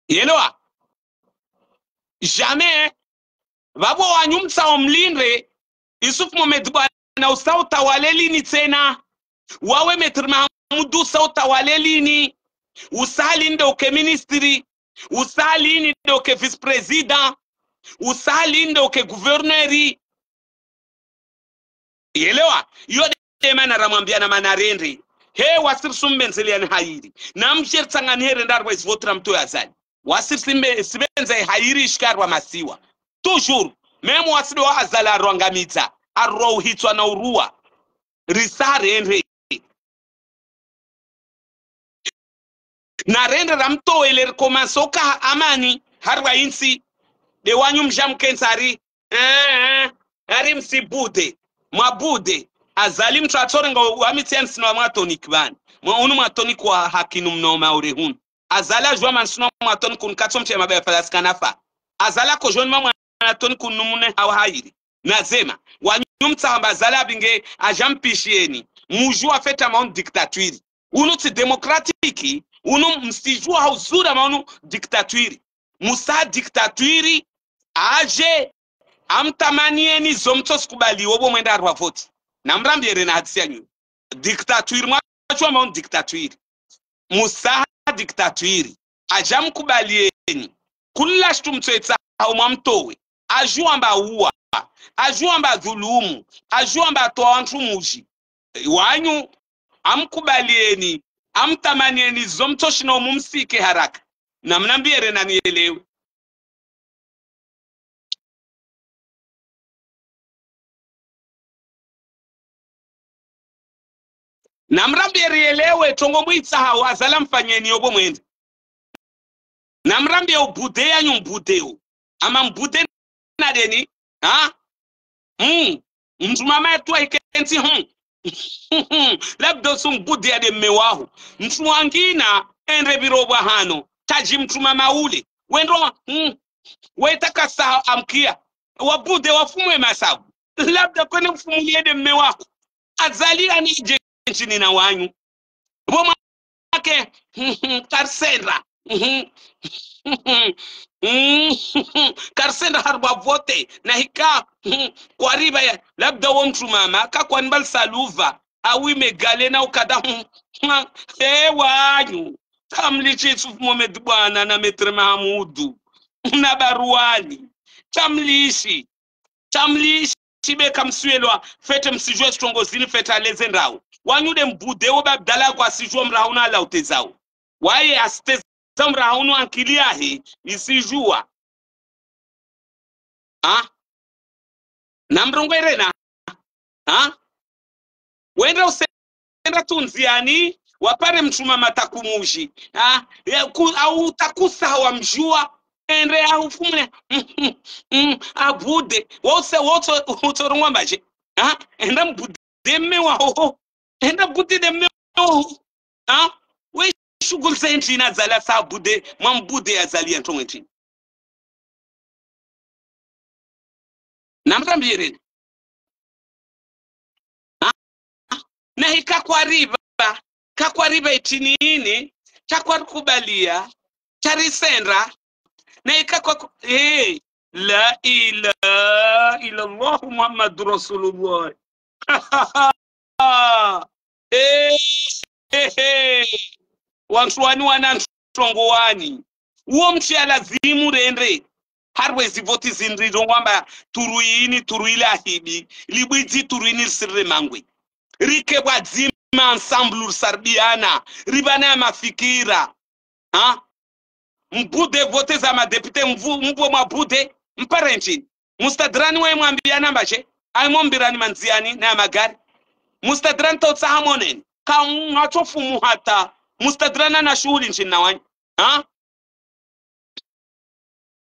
yelewa. Jamais vavo wanyu mtsao mlinde isufu momed bwana usautawale lini tena? Wawe metri mahamudu usautawale lini? Usali ndoke ministri? Usali ndoke vice president? Usali ndoke guverneri yelewa iyo demana na manarende he wasir sumbenzeliani hayiri namsher tsanganihere ndarwa isivotira mto yazali wasir sibenze hayiri ishkarwa masiwa. Tujur, memu wasido wa azali arwangamidza arwa uhitswa na urua. Risarendre na rende ramtowele rikomansa okaha amani harwa insi. De wanyu kensari. eh, ari msibude mwabude azali mtu atsorenga wamitsianisina mwatonik mwa unu matoni wa hakinu mnoma ure hunu. Azali ajua mansino matoni kun katso mtia mabaya falasikanafa azali akojoni ma mwatonik kun numune hawa hayiri nazema wanyu mtsahamba azali abinge ajampishieni. Mujua feta maunu diktatwiri. Unu ti demokratiki unu msijua hauzura maunu diktatwiri. Musa diktatwiri aje amtamanieni zomtso sikubaliwo bomwenda voti. Namrambiyere na hadisi yanyu. Diktatwiri mwachua unu diktatwiri musaha diktatwiri aja mkubalieni. Kula shitu mtsoetsahau mwamtowe ajuamba uwa. Ajuamba dhulumu. Ajuamba atoa wanthu muzhi wanyu amkubalieni. Amtamanieni zomtoshina mumsike haraka. Namnambiyere nanielewe namrambie elewe tongo mwitsahawu azala mfanyeni yobo mwende namrambie ubude yanyu mbudeo ama mbude nadeni ha? Mm. mtu mama ikenti hum [laughs] labda usumbude ade mme wahu mtu wangina ende virobwa hano. Taji mtu mama ule. Wendo hmm. wetaka saha amkia. Wabude wafumwe masabu. Labda kwene mfumuliede mme wako. Azali nije nchini na wanyu. Boma yake karsenda karsenda harba vote na hika kwa riba ya labda wo mtu mama nbal saluva awi megale na ukada e wanyu. Kamlichi momed bwana na metre mahamudu na baruani chamlishi chamlishi beka mswelwa fete msijue sitongozini fete aleze ndau wanyude mbudewo babdala kwa asijua mrahunu ala utezao waye asiteza mrahunu ankiliahi isijua. Ha? Na mrongwerena ha? Wenda usenda tunziani wapare mchuma matakumuji ha? Au takusawa mjua ende aufumune mm, mm, mm, abhudhe wose woto utori mwambaje ha? Enda mbudhe mmewa hoho enda mbudhide mmewaho ha? Weshugulisa entini azali asabhudhe mwambudhe azali yantongo entini namutambiyereni nahi kakwariva kakwariva chakwari kubaliya charisendra charisenda naikakwa hey, la ilaha illallah muhammadu rasulullah. [laughs] Hey, hey, hey. wantu wani wana ntongo wani uwo ya lazimu rendre harwe zivoti zinriro ngwamba turuini turuile ahibi. Libwidzi turuini risirire mangwe. Rike dzima ensemble risarbiana ribana ya mafikira. Ha mbude vote za madepute mvu mvu mwabude. Mpare nchini. Mustadrani waye mwambiana mbashe aimombirani manziani na magari. Mustadrani totsa hamoneni. Ka mwachofumu hata mustadrana na shughuli nchini na wanyu. Ha?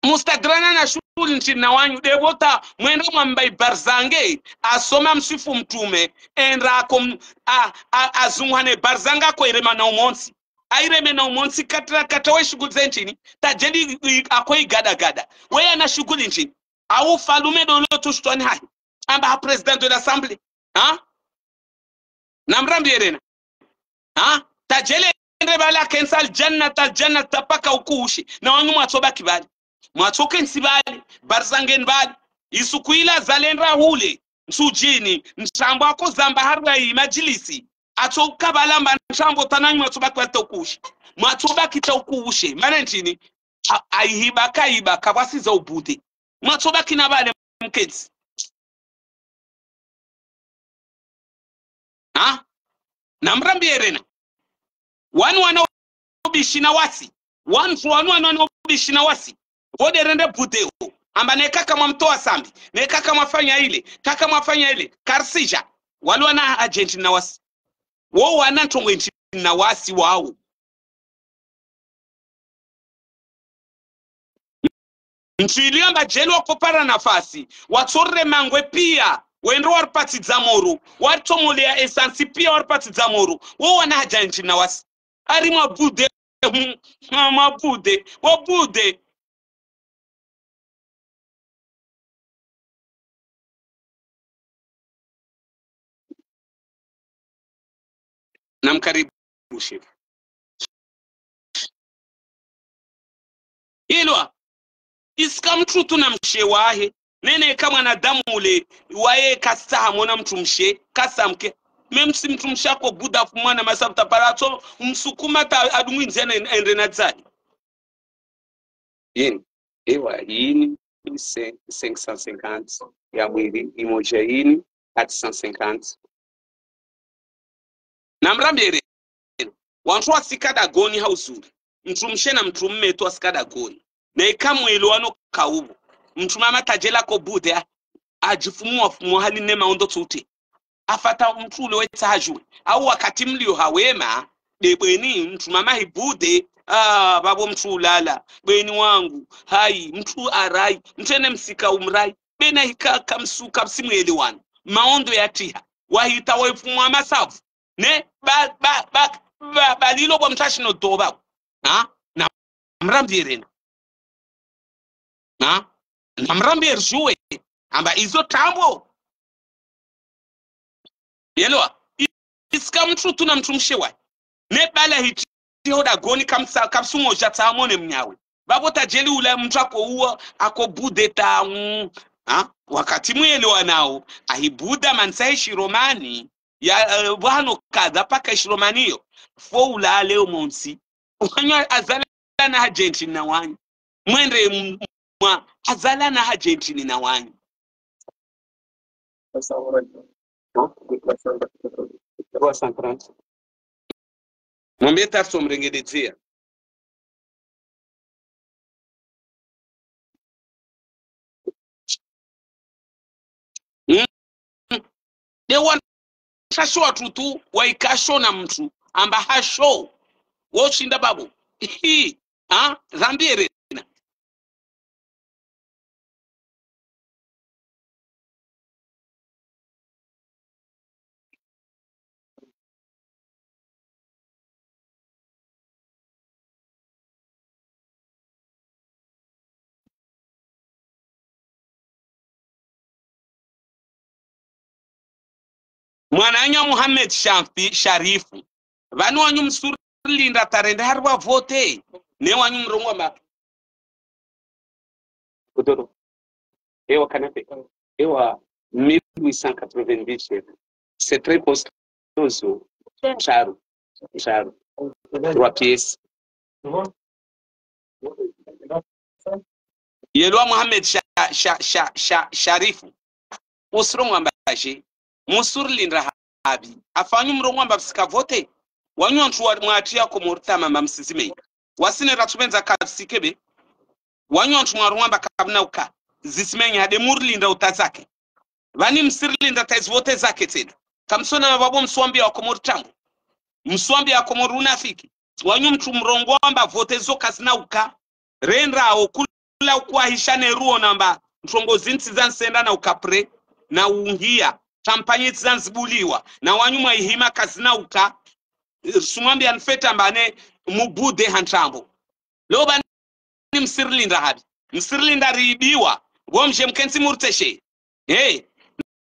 Mustadrana na shughuli nchini na wanyu. Devota mwenda mwambai barzange. Asoma msifu mtume. Enda ako azungwane barzange akoirema na umonsi aireme na umonsi katira kata we shughuli ze nchini tajeli akoi gada gada. We ana shughuli nchini. Au falume dolo tushtwani hai? Amba ha president wa assembly. Ha? Namrambierena ha? Tajele ende bala kensal jannata al paka ukuushi na wanyu mwatsoba kibali. Mwatsoke bali barzangen bali isukuila zalendra hule. Nsujini nshambo ako zamba harra imajilisi. atsokabalamba nshambo tananyu mwatsoba kwata kushi mwatsoba kita ukuushe mane ntini aihiba kaiba kabwasiza ubute mwatsoba kina bale mkedzi ha? Namrambierena wanu wanaobishina wasi. Wanu wanu wanaobishina wasi. Voderende buteo amba nekaka mwamtoa sambi nekaka mwafanya ile kaka mwafanya ile karsija. Wali wana agenti na wasi wo wana ntongo nchi na wasi wao nchiliamba jeli wakopara nafasi watsorre mangwe pia wendo waripatidza moru waritomolea esansi pia waripatidza moru wo wana haja nchi na wasi. Ari mwabude [laughs] mwabude wabude namkaribu shefu ilwa na mshe wahe nene ka mwanadamu ule waye kasahamona mtu mshe kasamke memsi mtu mshako buda kumwana masabta paratso msukuma ta adumwinzena ende na dzani yini ewa yini 550 ya mwili imoja yini 450 namrambere wanthu wasikada goni hausuri mtu mshena mtu mmetu wasikada goni na ikamwelo wano kaubu mtu mama tajela ko bude ajifumua fumua hali nema maondo tuti afata mtu ule weta hajue au wakati mlio hawema debweni mtu mama hibude ah babo mtu ulala. Bweni wangu hai mtu arai. Mtene msika umrai. Bena hikaka msuka msimwelewano maondo ya tiha. Wahita waifumua masavu ne? Ba ba ba ba balilo bwa mtashino doba ha? Na mrambirena ha? Na mrambir juwe amba izo tambo. Yelwa? Isika mtu tuna mtu mshewa. Ne bala hiti hoda goni kamsa kapsumo jata amone mnyawe. Babo tajeli ule mtu akouwa uwa ako bude mm, ha? Wakati mwelewa nao ahibuda mansahe shiromani ya uh, bwano kadha paka shiromaniyo fo ulale monsi. Wanya azala na agenti na wanyu mwende mwa azala na agenti na wanyu mwambie tarso they de wanashasho watutu waikasho na mtu. Amba hasho woshinda babu. Hii ha zambiere mwananya muhamed shafi sharifu vanu wanyu msurilinda tarende hari wavote ne wanyu mrongwa ma Kudoro. Ewa Kanape. Ewa 1890. C'est très costoso. Charo. Charo. Trois pièces. yelwa muhammad sha, sha, sha, sha, sharifu usirongwa mbaje musurinda habi. Afanyu mrongwa mbabisika vote? Wanyu wantu mwati yako mortama msizime. Wasine ratumenza kasikebe wanywa ntu mwarumwamba kabna uka. Zisimenya hade murlinda uta zake. Vani msirlinda taizi vote zake tedu kamsona vavo mswambia wakomori msuambi mswambia wakomori unafiki. Wanyu mtu mrongo wamba vote zoka zina uka. Rendrawo kula ukuahishane ruo namba. Ntongozi ntsi zansenda na ukapre. Na ungia champanye zanzibuliwa na wanyuma ihima kazina uka sumwambia nfeta mbane mubude hantambo loba ni msirlinda habi msirlinda riibiwa womje mkensi murteshe. Hey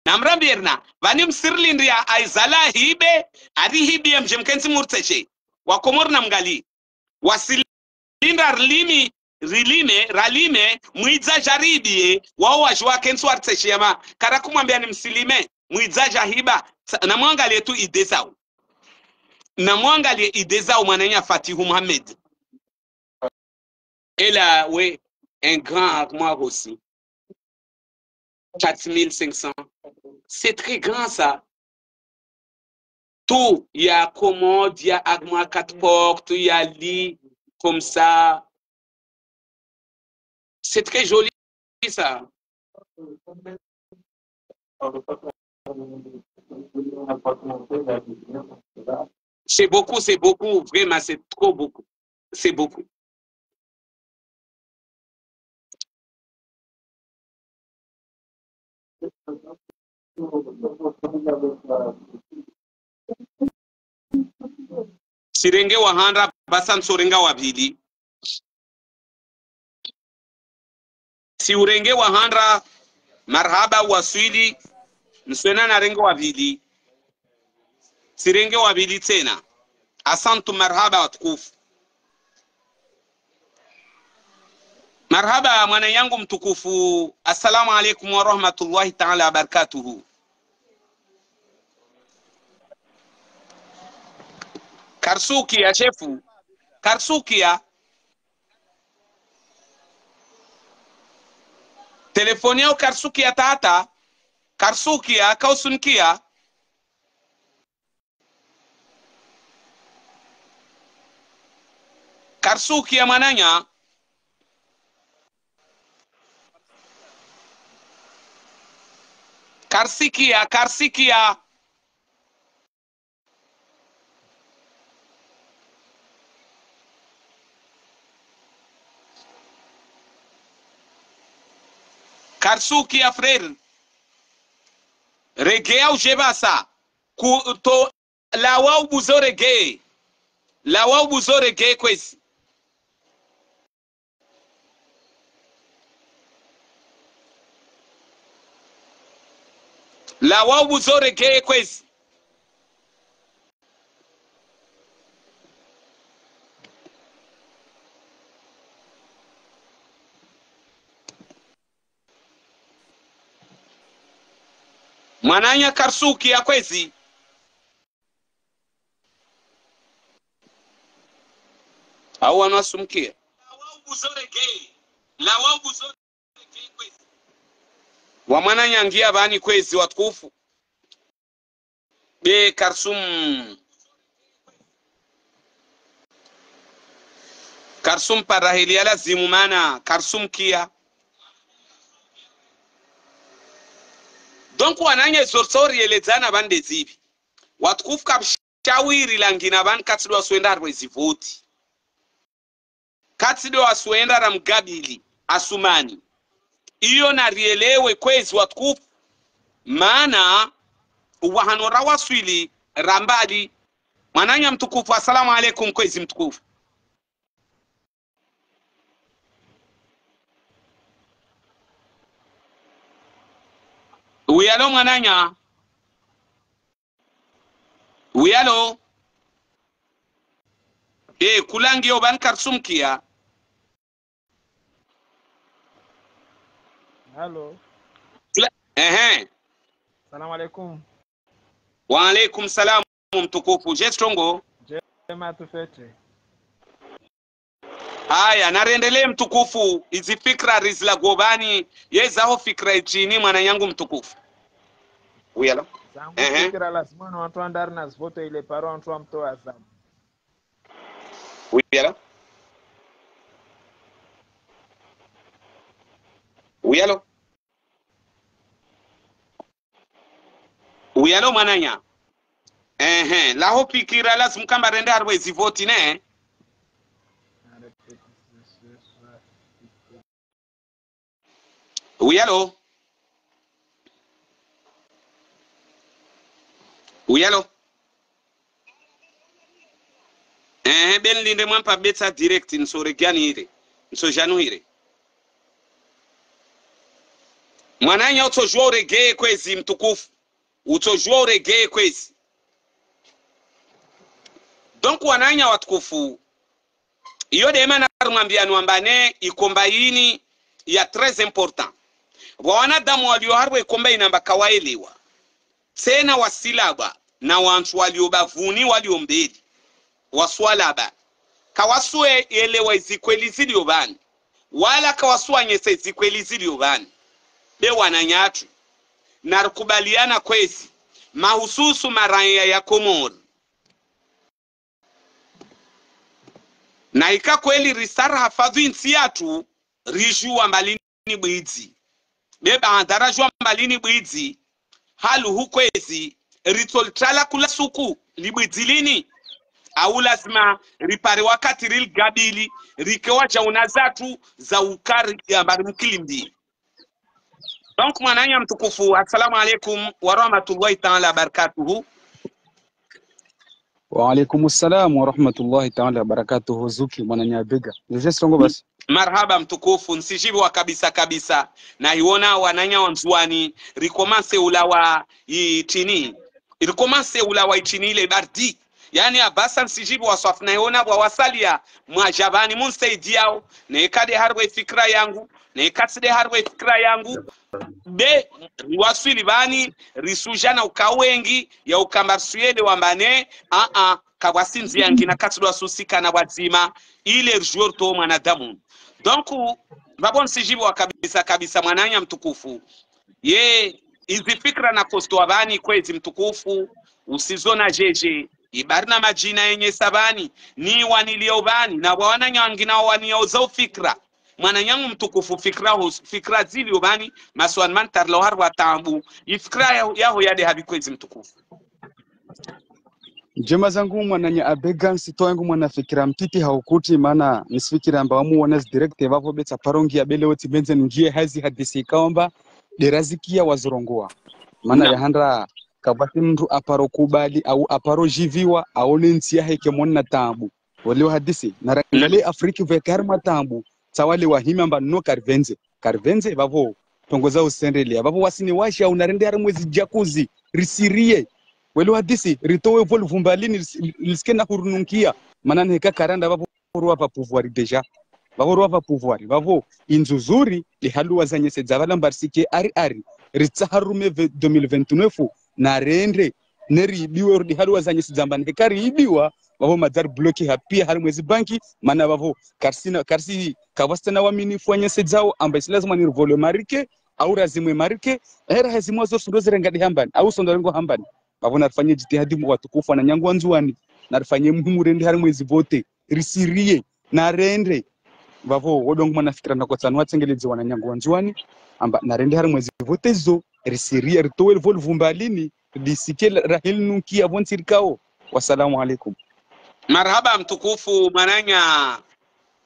namrambirna vani msirlindi ya aizala hibe ari hibie mje mkensi murteshe. Wakomor na mgali wasilinda rilimi rilime ralime mwidza jaribie wao waji wakensi warteshema kara kumwambia ni msilime Mwiza jahiba, namwangalie tu ide zao, namwangalie ide zao mwananya Fatihu Muhammad. Et là, oui, un grand armoire aussi. 4500. C'est très grand ça. Tout, il y a commode, il y a armoire quatre portes, il y a lit, comme ça. C'est très joli ça. C'est beaucoup, c'est beaucoup, vraiment, c'est trop beaucoup. C'est beaucoup. sirenge wahanda basa nsorenga wabili siurenge wahanda marhaba waswili nswena na renge wabili sirenge wabili tena. Asantu marhaba watukufu. Marhaba mwana yangu mtukufu. Assalamu alaikum warahmatullahi taala wabarakatuhu karsukia shefu karsukia telefoni yao karsukia tata karsukia kausunkia. Karsukia mwananya karsikia karsikia. Karsukia frere regea ujebasa. Ku to lawa ubuzo regee. Lawa ubuzo regee kwezi. Lawa ubuzo regee kwezi mwananya karsuki ya kwezi. Au wanasumkia wamwananya ngia bani kwezi watukufu. Be karsum. Karsum parahilia lazimu mana karsum kia donc wananye zorsori yeledzana bande zivi watukufu kapshawiri langina ban katsido waswenda arwe zivoti. Katsido waswenda ramgabili asumani. Iyo narielewe kwezi watukufu. Maana uwahanora waswili rambali. Mwananya mtukufu asalamu alaikum kwezi mtukufu Uyalo mwananya. wiyalo E kulangi karsum kiya Halo, Ehe. salamu alaikum. Wa alaikum salam mtukufu. Jestongo. Jema tufete. Haya, narendelee mtukufu. Izi fikra rizla gobani yezaho fikra ichini mwana yangu mtukufu. Oui, alors Tangu uh -huh. fikira lazima. Oui, alors Oui, alors Oui, alors mananya. Eh eh, laho pikira lazima kama rende arwe zivoti ne. Oui, alors uyalo? Uyalo Eh, ben linde bet sa direct nsoreganire nsojanuire mwananya utojua uregee kwezi mtukufu. Utojua uregee kwezi. Donc wananya watukufu iyo dema narumwambiani nwambane ikomba yini ya tres important. Bwa wanadamu walio harwa ikomba inamba kawaelewa tena wasilaba na wantu waliobavuni waliombeli. Walio mbeli waswalaba kawasue elewa izikweli zilio bani wala kawasuanyesa izikweli be wananyatu narikubaliana kwezi. Mahususu maraya ya komoro. Na ika kweli risara hafadhu insi yatu rijuwa mbalini bwidzi. Bebaandha rajwa mbalini bwidzi halu hukwezi. Ritsoltala kula suku libwidzi lini au lazima ripare wakati riligabili rikewa jauna zatu za ukari ambari mkilimbi donc mwananya mtukufu assalamu alaikum warahmatullahi taala wabarakatuhu Waalaikum salam warahmatullahi taala wabarakatuhu. Zuki mwananyabega nijesongo basi marhaba mtukufu nsijibiwa kabisa kabisa. Na wananyawa wananya wanzuani rikomase ulawa itini. Rikomase ulawa itini ile bardi. Yani abasa nsijibi waswafu na bwawasalia bwa wasalia. Mwajabani munsaidiao. Na ikade harwe fikra yangu. Na ikatside harwe fikra yangu. Be riwaswili bani risujana ukawengi ya ukambarsuyele wambane a a kabwasinzi yangi [laughs] na susika na bwadzima ile juo to mwanadamu. Donc babon sijibu kabisa kabisa mwananya mtukufu. Ye izi fikra na kosto bani kwezi mtukufu usizona jeje. Ibari na majina yenye sabani ni wanilio bani na wawananya wangina waniozao fikra. Mwananyangu mtukufu fikra hos, fikra zili ubani maswan mantar tarlo watambu ifikra yaho, yade habi kwezi mtukufu njema zangu mwananya abega nsitoengu mwanafikira mtiti haukuti maana nisifikira amba wamuonas direct vavo betsa parongi ya bele woti benze ngie hazi hadisi. Ikaomba derazikia wazorongoa maana yahandra kabati mndu aparo kubali au aparo jiviwa aone nsia heke monna tambu waliwa hadisi. Narangale afriki vekar matambu tsawale wahimi amba no karvenze. Karvenze vavo tongoza usendelia vavo wasini washa unarende ari mwezi jakuzi risirie wele hadisi ritowe vol vumbalini lis- liske na hurununkia. Maana neka karanda vavo ruwa pa pouvoir deja. Vavo ruwa pa pouvoir vavo inzuzuri lihaluwa zanyese dzavala mbarisike ari ari. Ritsaharume 2029 na rende neriibiwe lihaluwa zanyese dzamba neka riibiwa vavo madzari bloki hapia hari mwezi banki. Mana vavo karsina karsi kavasitana waminifu wanyese dzao amba isi lazima nirivole marike au razimwe marike. Era hazimwa zo sondo zirengadi hambani au sondo rengo hambani vavo rifanye jitihadi watukufu na nyangu wanzuwani narifanye muhimu rende hari mwezi vote risirie narende vavo wodongo mwanafikira nakotsanu watsengeledze wana nyangu wanzuwani amba narende hari mwezi vote zo risirie ritowe livoli vumbalini lisike raheli nukia vontsirikao wassalamu alaikum. Marhaba mtukufu mwananya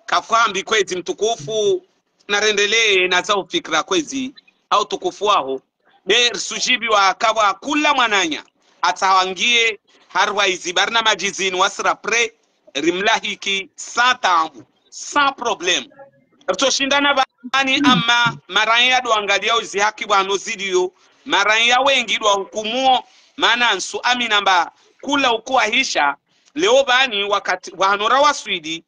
kafambi kwezi mtukufu narendelee na zao fikra kwezi au tukufu waho be sujibi wa kawa kula mwananya atawangie harwa izi barna majizini wasira pre rimlahiki sa tambu sa problem. Ritoshindana bani ama maranya dwangalia uzi haki bwano zidiyo maranya wengi dwa hukumuo maana nsu aminamba kula ukuwahisha leo bani wakati wahanora waswidi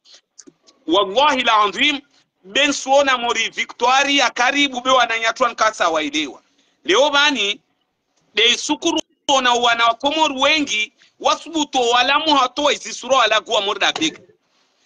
wallahi lazim ben suona mori victoria karibu be wananyatwa nkasa wailewa leo bani de sukuru na wana wakomori wengi wasubuto walamu hato isisuro walaguwa morda big.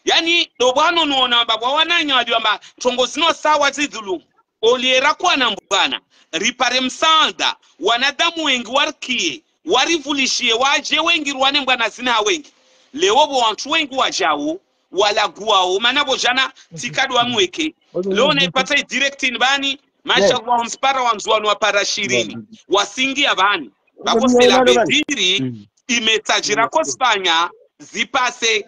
Yani do bwano nona babwa nyadi waliwamba tongo zino sawa zidhulu. Oliera kwa na mbwana. Ripare msanda wanadamu wengi warkie warivulishie waje wengi rwane mbwana zina wengi. Leo bo wantu wengi wajawo walaguwao manabo jana tikadwa mweke. Leo naipata direct in bani mashallah yeah. mspara wa wapara shirini. Wasingia vani Ndio, vakosela ndio, ndio. bediri Mm. imesaji rako spanya zipase.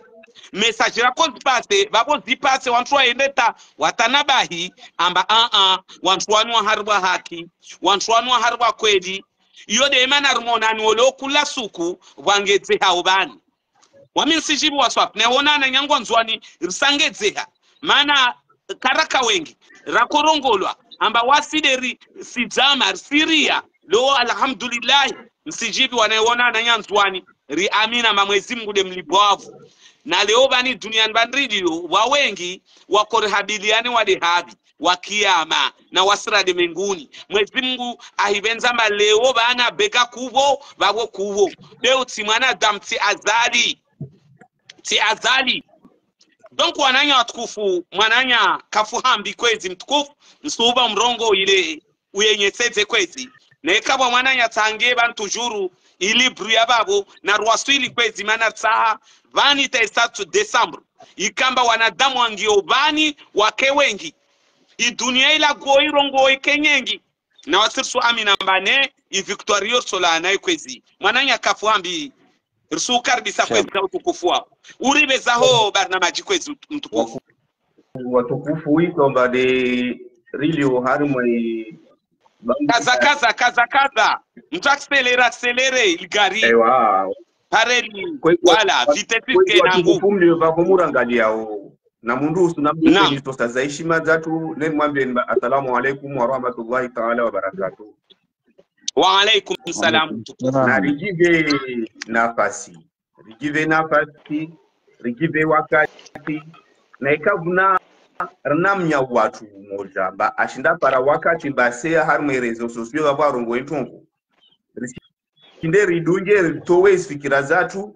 Mesaji rako zipase vavo zipase wantu waendeta watanabahi amba aa wantu wanu waharibwa haki wantu wanu waharibwa kweli iyo deimana rimonani olokula suku vwangedzeha vani. Waminsijivi waswap nehonana nyangwa nzwani risangedzeha mana karaka wengi rakorongolwa amba wasideri sidzama risiria lo alhamdulillahi msijivi wanayeonana nyanzwani. Ri amina mamwezi mngu de mlibwavu. Na leo bani duniani bandridio wawengi wakorehabiliani wadehabi wakiyama na wasirade menguni. Mwezi mngu ahivenzamba leo bana beka kuvo vavo kuvo leo timwana dam ti azali ti azali. Donc wananya watukufu mwananya kafuhambi kwezi mtukufu nsuba mrongo ile uyenyeseze kwezi nekabwa mwananya tange bantu juru ili bruya babo na rwaswili kwezi mana tsaha vani taisatu desambro ikamba wanadamu wangio vani wake wengi idunia ila goirongo ikenyengi na wasirsu amina mbane ivictorio solana kwezi nyakafu kafuhambi rsu karbisa kwezi na utukufu wao uribezaho barnamaji kwezi mtukufu watukufu witomba de rilio harimwe kaza kaza kaza kaza mtu akselera akselere ilgari ewa pareli. Wala vitesi ke na nguvu watukufu mlio vakomurangaliao na mundu usuna Naam. mdenistosa za heshima zatu nenimwambie assalamu alaikum warahmatullahi taala wabarakatuh wa alaikum salam. Na rigive nafasi. Rigive nafasi. Rigive wakati. Na ikavuna rinamnya watu moja ba ashinda para wakati mbasea hari rezo sosio vavo arongo entongo ridunge ritowe isifikira zatu.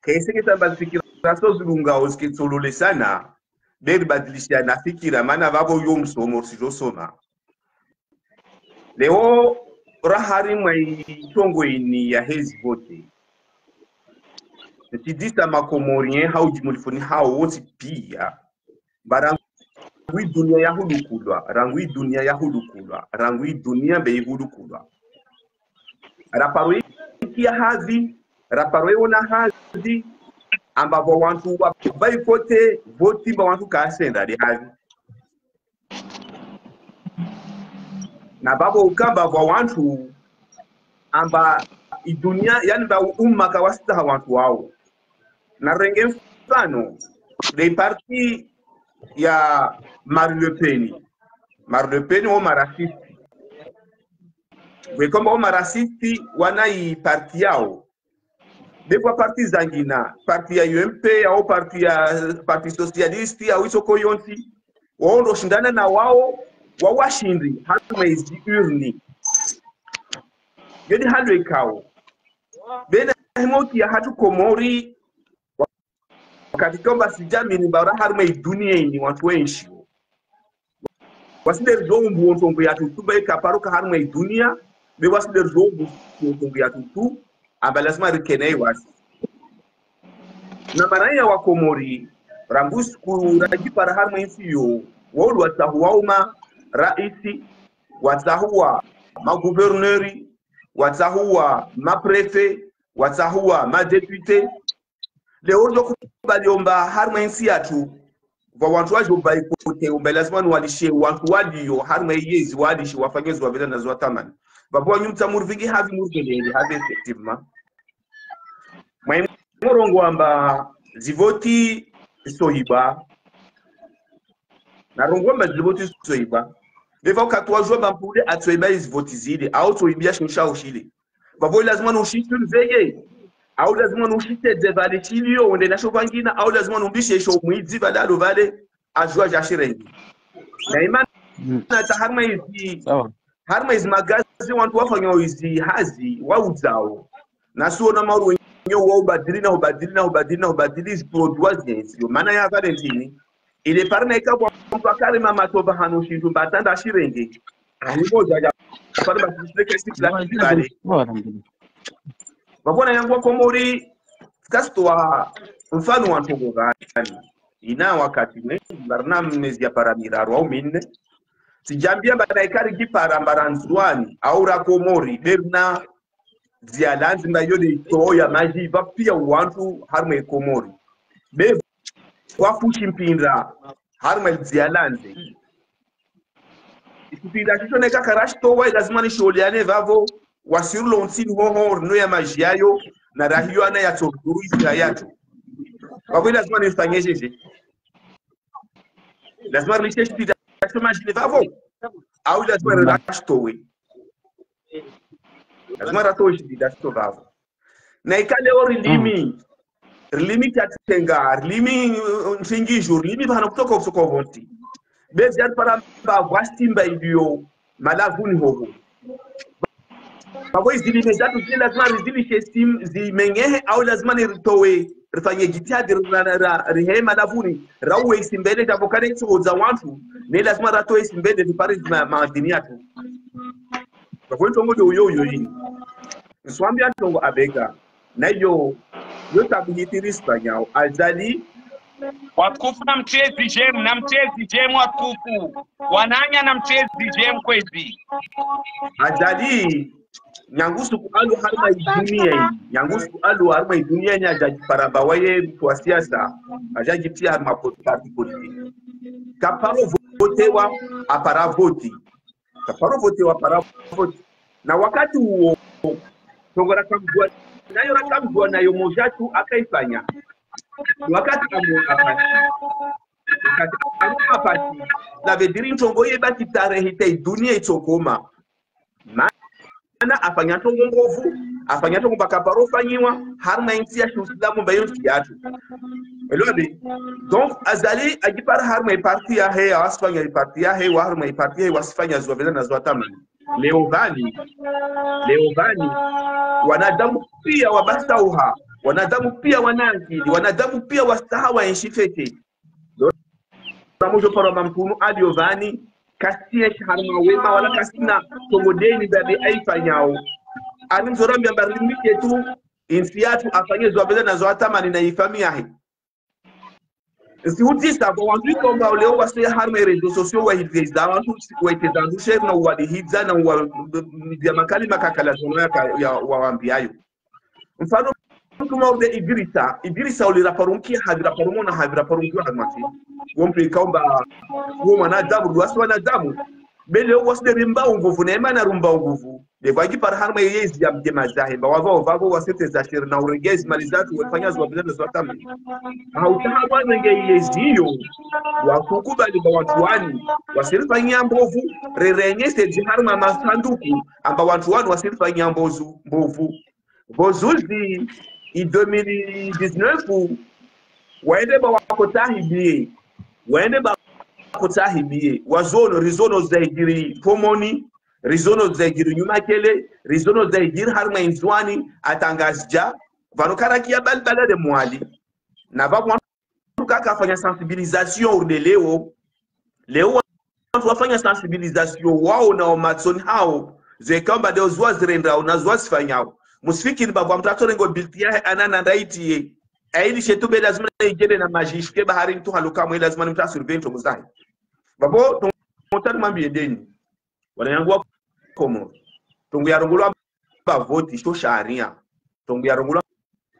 Kaiseketamba zifikira so sana. Zikitsololesana beribadilishana fikira maana vavo yo msomo risizosoma leo rahari mwaitongo ini ya hezi vote. Nchidisa makomorien hau jimulifoni hao wosi pia barangui dunia ya hulukulwa rangui dunia ya hulukulwa rangui dunia mbeihulukulwa raparo ikia hazi raparo iona hazi ambavo wantu vaikote votimba wantu kasenda de hazi. Na babo ukamba vwa wantu amba idunia yani ba umma kawasitaha wantu wao. Na renge mfano de parti ya Marine Le Pen. Marine Le Pen wo marasisti wekomba wo marasisti wanai parti yao. Dekwa parti zangina parti ya UMP au parti ya parti socialiste au isoko yonti. Waondo shindana na wao wawashindi hamwezi urni yodi halo ikao bena himoki ya hatu komori wakati kwamba sijamini bara harma dunia ini watu wenshi wasinde zombu ontombo ya tutu ba ikaparuka harma dunia. Be wasinde zombu ontombo ya tutu. Amba lazima rikenei wasi. Na maraya wa komori rambus ku rajipara harma insiyo wolu watahu wauma raisi watahuwa maguverneri watahuwa maprefe watahuwa madepute leo zokubaliomba harma ensi yatu va wantu wajomba ikute umba lazima niwalishie wantu wadiyo harma iyezi walishe wafanyezi wavela nazo watamani vapo nyumta vingi havi murgelele havi effectivement ma murongo amba zivoti soiba narongo amba zivoti soiba veva ukatuwajua bampude atsoiba izivoti zile au tsoibia shinsha shile vapo lazima nushitulveye au lazima nushitedze vale chiliyo onde nasho pangina au lazima numbishe isho mwidzi vadalo vale ajua jashirengi na imana ta harma izi harma izi magazi wantu wafanya izi hazi waudzawo nasiona mauru wenyewe waubadili na ubadili na ubadili na ubadili izi produits zensiyo maana ya valentini ile parina ikabwa mtu akarima matova hanu shintu mbatanda ashirenge ahimoja ja pale basishileke sikila kibale vavona yangu komori kasitoa mfano wa ntogo gani? Ina wakati ne barna mezi ya para miraru au minne. Sijambia banaikari kipara mbaranzwani au rakomori berna zialanzi mbayode too ya maji pia wantu harme komori be wafushi mpinda harimwe zialanzi ikupinda chichoneka karashitowa lazima nishuhuliane vavo wasirulo nsini hoho rino ya majiayo na rahiyo ana yatsoguru isira yacho vavo lazima nifanyesheje lazima rilishe chipinda chomajine vavo au lazima rirashitowe lazima ratowe chipinda chito vavo na ikaleo rilimi rilimi tatenga rilimi uh, nshingisho rilimi vana kutoka usoko vonti bezi ari paramba vastimba iliyo malavuni hovo vavo izilime zatu zile lazima rizilishe simu zimengehe au lazima niritowe rifanye jitihadi rihe madavuni rauwe isimbele javokane tsoodza wantu ne lazima ratoe isimbele ripari maadini yatu. Kwa hiyo tongo uyo uyo yini nswambia tongo abega. Nayo yotabuhitiriswa nyao azali. Watukufu na mchezi jem na mchezi jem watukufu wananya na mchezi jem kwezi nyangusu kualu harma idunia hii. Nyangusu kualu harma idunia ni ajajiparamba waye mtu wa siasa. Ajajitia harma parti politiki kaparo votewa apara voti. Kaparo votewa apara voti. Na wakati huo tongora rakamjua nayo rakamjua nayo mojatu akaifanya. Wakati amuapati wakati amuapati navediri ntongo ye bati tarehe te dunia itsokoma mana afanya ntongo ngovu afanya ntongo bakaparo fanyiwa harma intia ya shusilamu bayo yatu. Elodi donc azali ajipar har mai parti ya he awasifanya parti ya he wa har mai parti ya wasfanya zwa vile na zwa tamani. Leo bani wanadamu pia wabastauha wanadamu pia wanaakili wanadamu pia wastaha waenshifete namujopara mtumu aliovani kasie harma wema wala kasina tongodeni babe aifanyao alimzorambia mbarimike tu in yatu afanye zwabele na zwatamani na ifami yahe sihutisa kwa wantu ikomba leo wase harma rezo sosio wa wantu waitezandushe na uwadihidza na uwadia makali makakala zono ya wawambiayo mfano mtuma urde idirisa idirisa hadira haviraparumona wa hadmati wo mtu ikaomba na mwanadamu duwasi wanadamu bele wasde rimba nguvu na emana rumba nguvu devagi par harma yezi ya mjema Wava wavo wa wasete za shir na uregezi malizatu wafanya zwa bilana zwa tami. Hautaha wana nge yezi hiyo. Wakukubali ba watu wani wasirifanyia mbovu rerenyese zi harma masanduku amba watu wani wasirifanyia mbozu mbovu. Bozuzi 2019 waende ba wakotahibie waende ba wakotahibie wazono rizono zaigiri pomoni rizono zaigiri nyumakele rizono zaigiri harma inzwani atangazja vanokarakia balbalade mwali. Na vamwantu kakafanya sensibilisation urde leo. Leo wantu wafanya sensibilisation wao na wamatsoni hao. Zekamba deo zwa zirendao na zwa zifanyao musifikiri bavwa mtu atorengo bilti yahe anana ndaitiye ailishe tu be lazima igende na majishu ke bahari mtu haluka mwe lazima mtu asurvey nto muzahi babo tongotani mwambie deni wanayangua komo. Tongo ba voti sho sharia. Tongo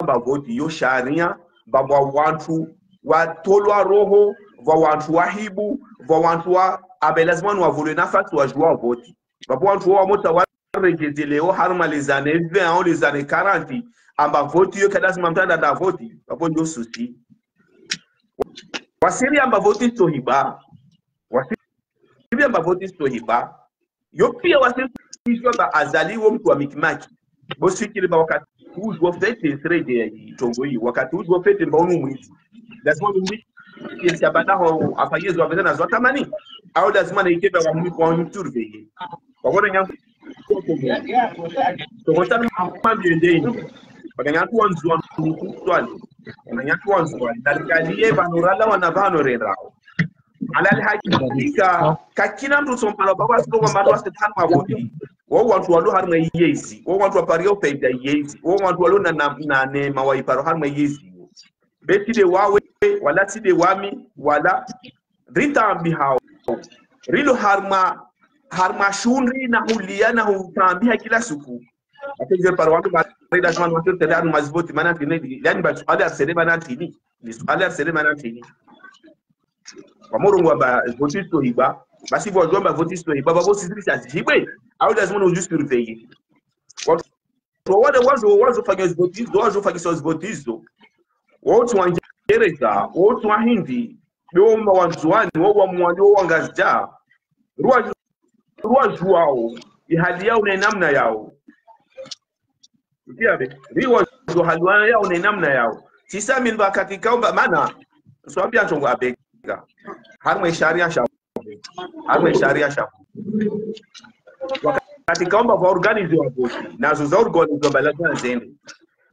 ba voti yo sharia. Babwa wantu watolwa roho va wantu wahibu va wantu wa abe lazima ni wavulwe nafasi wajua voti. Babo wantu wa mota wa regeze leo harma les années 20 au les années 40 amba voti yo kadazima mtanda da voti babo ndio susi wasiri amba voti stohiba wasiri amba voti stohiba yo pia wasiri kuishwa ba azaliwo mtu wa mikimaki. Bosikiri ba wakati ujwa fete sreje tongo hii wakati ujwa fete mbaonu mwizi lazima mwizi kilishabanaho afanyezwa vile na zwa tamani au lazima na ikebe wa mwi kwa mturve wabona nyangu tokotana mambie ndeni bakanyatu wanzwa mukutwali bakanyatu wanzwa dalikaliye banorala wana banorerao alal hakika kakina mtu sompala baba siko kwa matu asitan mabodi wo wantu walu harma yezi wo wantu wapario peida yezi wo wantu walu na na, na nema waiparo harma yezi betide wawe wala tide wami wala ritambi hao rilo harma harma shunri na hulia na hutambia kila siku. Atenje para watu baada ya watu tele anu mazvoti mana tini yani ba swali arsele maana tini ni swali arsele maana tini kwa murungu ba voti sto hiba basi vo jomba voti sto hiba babo sisi sazibwe au lazima uju surveiller watu wale wazo wazo fanya zvotizo wazo fanya zvotizo wote wangereza wote wahindi beomba wanzuani wo wamwani wo wangazija ruwa ruwa wao ihali yao na namna yao. Ukiabe, riwa zo hali yao na namna yao. Sisa min ba katika umba mana swambia chongo abega. Har mai sharia shabu har mai sharia shabu katika umba va organize wa vote nazo za organize ba lazima zende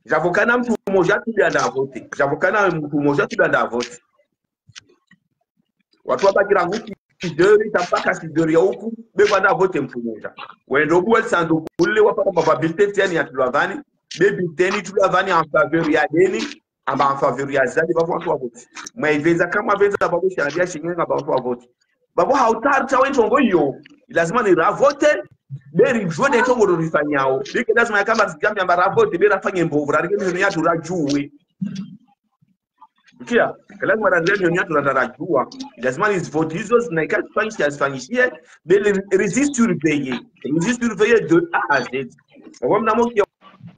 javokana mtu mmoja tu ndio vote javokana mtu mmoja tu ndio vote watu wabakira nguti sidori tapaka kidori ya huku bevana vote mtu mmoja wendo bwa sanduku ule wapaka probabilité tiani ya tulavani bebi teni tulavani en faveur ya deni amba en faveur ya zali bavo watu wa vote. Mwaiveza kama veza babu sharia shingenga babo wa vote. Babu hautar cha wentongo hiyo. Lazima ni ravote beri jone chongo ndo rifanyao. Bike lazima sigambi amba ravote beri afanye mbovu rarike ni yatu rajuwe Kia, lazima ranzia ni yatu ratarajua lazima ni vote hizo zinaika tufanyishie asifanyishie beli resist surveiller resist surveiller de A à Z. Kwa mnamo kia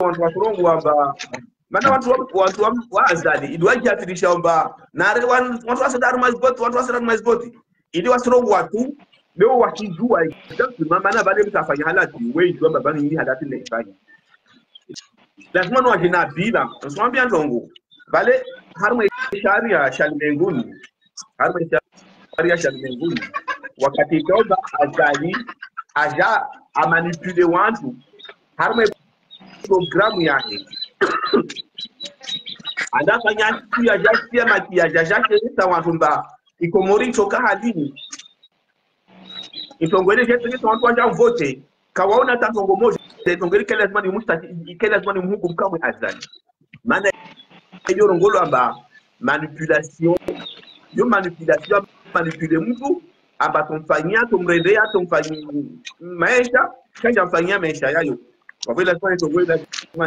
watu wa kurongo wamba mana watu wa- watu wa- wa azali ili wajiathirisha wamba nare wan- watu wasadari maziboti watu wasadari maziboti ili wasirongo watu leo wakijua exactement maana bale mtafanya halati wewe jua baba ni halati naifanya lazima ni wajina bila. Usimwambia ndongo bale harma sharia shalimenguni harma sharia shalimenguni wakati toba azali aja amanipule wantu harma programu yake ya kitu makia makiaja jasheresa watu mba ikomori choka halini. Itongwele jetengesa watu wanja vote kawaona tatongo moja itongwele kele lazima ni musta kele ni muhuku mkamwe azali. Maana amba manipulation yo manipulation manipule mtu amba tumfanyia tumrendea tumfanyia maisha kanja mfanyia maisha yayo kwa vile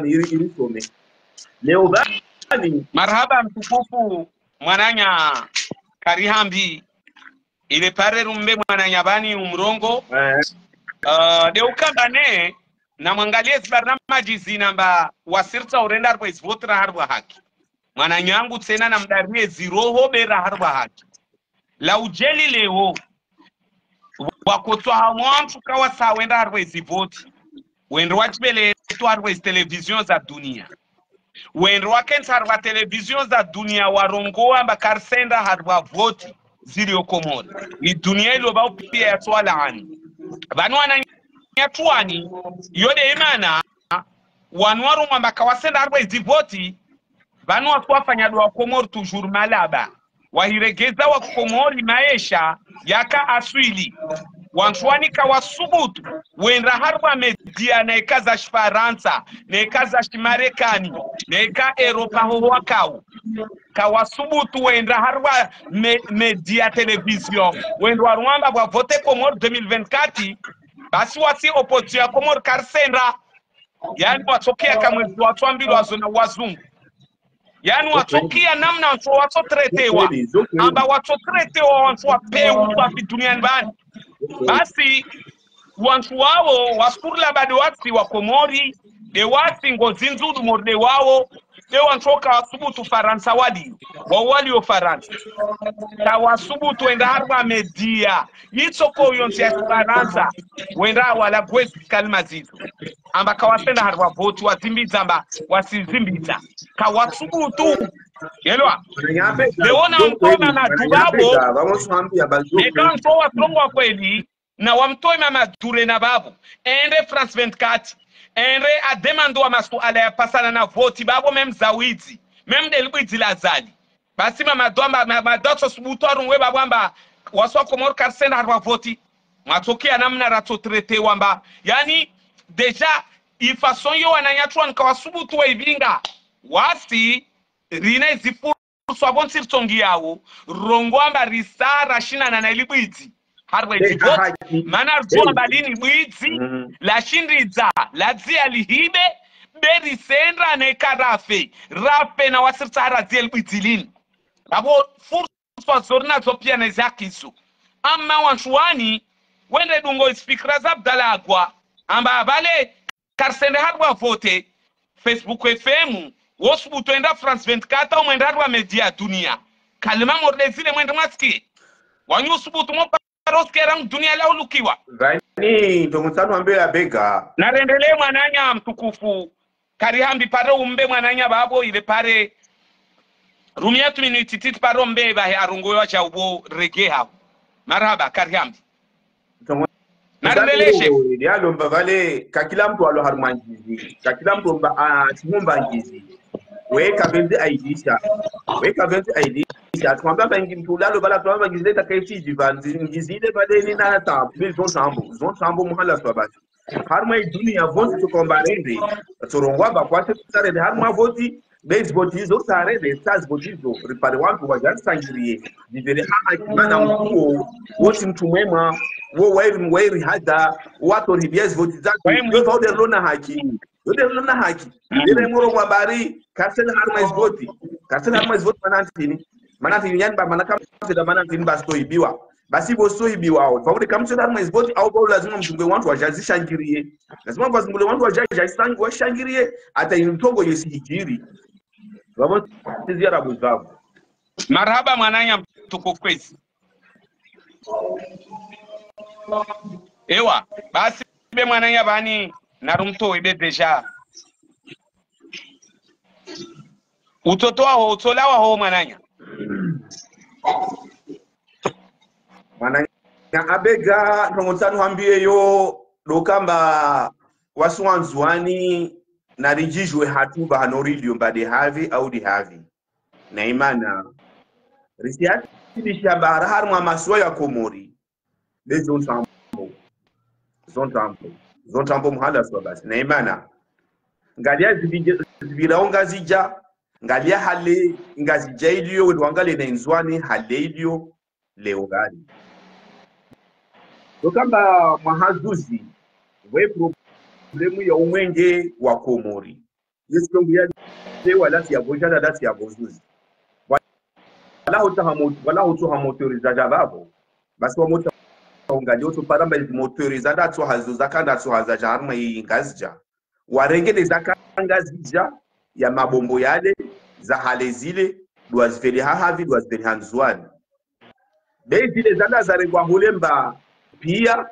ni some leo bani marhaba mtukufu mwananya karihambi ile pare rumbe mwananya bani umrongo. Eh, uh, deukambane na mwangalie zibarnamaji zinamba wasirta urenda harwa izvotra harwa haki mwananyangu tsena na mdarie ziroho bera harwa hatu la ujeli leo wakotwa hamwantu kawa sawenda harwa zivoti wendo wachibeleto harwa iztelevizion za dunia. Wendo wakensa harwa televizion za dunia warongoa mbakarsenda harwa voti ziliokomori ni dunia iliyobao upia yatwala laani vanu wananyatwani yode imana wanu warumwa mbakawasenda harwa izivoti vanu wasiwafanya dua komori toujours malaba. Wahiregeza wa komori maesha yaka aswili. Wantuwanika wasubutu wenda harwa media naeka za shifaransa naeka za na naeka eropa hoho wakau kawasubutu wenda harwa me, media televizio wenda warumwamba bwa vote komori 2024 basi wasi opotia ya komori karsenda yani watokea kamwezi watwambili wazona wazungu yani watokia namna wantu watotretewa amba watotretewa wantu wapeu wapi duniani bani? Basi wantu wawo wasikurila bade wasi wakomori de wasi ngozi nzudu morde wawo de antoka okawasubutu faransa wawali o faransa kawasubutu wenda harwa media. Yitsoko yonse ya faransa wenda wala gwezi kalima zito amba kawasenda harwa voti wazimbiza amba wasizimbiza kawasubutu yelwa? Leona mkona na Dubabo. nekanso watrongwa kweli na wamtoe mama dure na babu. Ende france 24 ende ademandiwa wa alaya ya pasana na voti babo mem zawidzi mem delibwidzi la zali. Basi mamadwamba mamadotso subutu arungwe babwamba waswa komor karsena harwa voti. Mwatokea namna ratsotrete wamba. Yani deja ifason yo wananyatwa nkawasubutu waivinga wasi rina izifuruswa bonsirsongi yawo rongwamba risa shinana na ilibwidzi harwejivot haki mana rzuwa mbalini bwidzi Mhm. lashindidza ladzia lihibe berisendra nekarafe rafe na wasiritsa libwidzi lini. Avo furswa zori nadzo pia nezakiso amma wanshuwani wende dungo ispikira zabdalagwa amba abale karsende harwa vote. Facebook fm wosubuto enda france 24 umwenda harwa media dunia. Kalima morlezile mwende mwasiki wanyusubutu moparoskera dunia laulukiwa ambe ya bega. Narendele mwananya mtukufu. Karihambi pare umbe mwananya vavo ile pare. Rumi tu minuti titi pare umbe vahe arungoyo cha ubo rege havo marhaba karihambi narendele chef. yalomba vale kakila mtu alo harumangizi kakila mtu omba atimumbangizi weka benzi aidisha. Weka benzi aidisha. Twamba bangi mtu lalo bala twamba bangizi ta kai fiji ngizile vale ni na tabu bil zon sambu zon sambu muhala swabati harma duniya vonti to kombarende torongwa ba kwase tsare har voti base voti zo sare de stars voti ripare wantu wajan sangirie vivere ha akimana mkuo. Woti mtu mwema. Wo wairi mwairi hada. Wato ribies voti zako yo vaude lona haki yo na haki. Dire moro kwa bari karsel har mais voti karsel har mais voti manantini manantini yani ba manaka da manantini ni basto ibiwa basi bo so ibiwa au vaude kamse har mais voti au bo lazima mshungwe wantu wajazishangirie lazima vazungule wantu wajazishangirie washangirie hata intongo yesihijiri vavo tiziarabu zavu marhaba mwananya mtukufu kwezi. Ewa basi be mwananya vani narumtowe ibe deja utoto waho utola waho mwananya Mananya? Abega ntomutsanu hambiyeyo dokamba wasuwanzuwani narijijwe hatuba hanorilio mbade havi au dihavi na imana risiatibishamba hara hari mwa masuwa ya komori bezontambo zontambo zontambo muhala suwa basi. Na imana ngalia zibije- zibirawo ngazija ngalia hale ngazija iliyo wangale na inzwani hale iliyo leo gani tokamba mwahazuzi we problemu ya umwenge wa komori. Yesitongu yale wala siyavojana ya gozuzi wala hotuha motorizaja vavo basi wamota ungali otoparamba motori motorizada atsohazo kanda za harima iyi ngazija warengeleza kangazija ya mabombo yale za hale zile dwaziveli hahavi dwaziveli hanzuani bei zile zanda zarengwa hulemba pia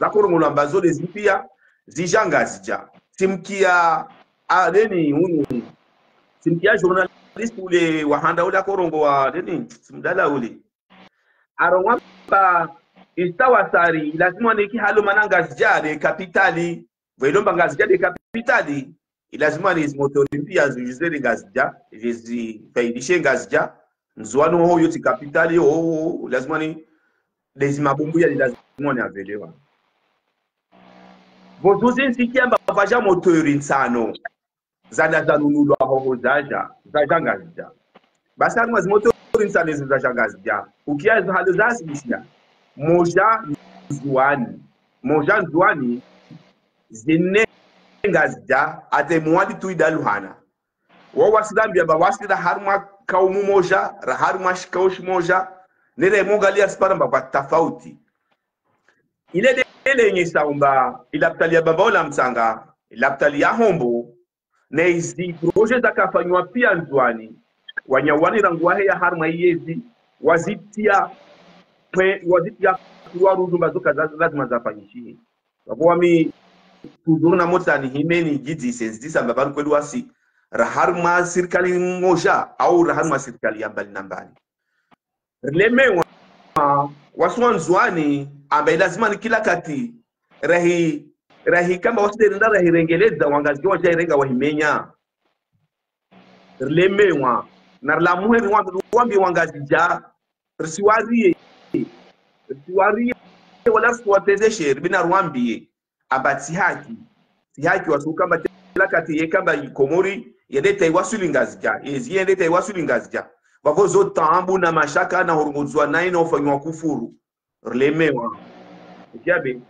zakorongolwa mbazo lezi pia zijanga zija simkia adeni unu simkia journalist ule wahanda ule akorongo wa deni simdala ule. Arongwa ba istawasari lazima neki halo mananga zijade kapitali. Velomba ngazijade kapitali ilazima ni motori pia zujizele ngazija zifaidishe ngazija nzuano ho yoti kapitali ho lazima ni lezi mabumbu yali lazima ni avelewa. Vozuzi nsikiamba vaja motori nsano. Zada zanunulwa hoho zaja zaja ngazija basi harimwa zimotori nsano izo zaja ngazija ukia halo zasibishia moja nzuani. Moja nzuani zinenga zija ate muwadi tuidaluhana wo wasilambia ba wasila harma kaumu moja harma shikaushi moja nere mongalia siparamba kwa tofauti ile ile yenye saumba ilaptalia bambaola msanga ilaptalia hombo na izi proje zakafanywa pia nzwani wanyawani ranguahe ya harma iyezi wazitia pwe ya kuwa ruzumba zoka za- lazima zafanyishie. Wami toujours na motani himeni jidzi sensitisa mbabari kweli wasi raharma serikali moja au raharma serikali ya mbali na mbali. Lemewa wasuwa nzwani ambaye lazima ni kila kati rahi rahi kamba wasiderenda rahirengeleza wangazi wajairenga wahimenya wa na ni wambi wangazi ja risiwarie risiwarie wala risiwatezeshe ribina rwambie aba tihaki tihaki si haki wasu kamba kila kati ye kamba komori yedeta iwasuli ngazija yezi yedeta iwasuli ngazija. Vavo zo tambu na mashaka na hurunguzwa naye na ufanywa kufuru. Lemewa jabe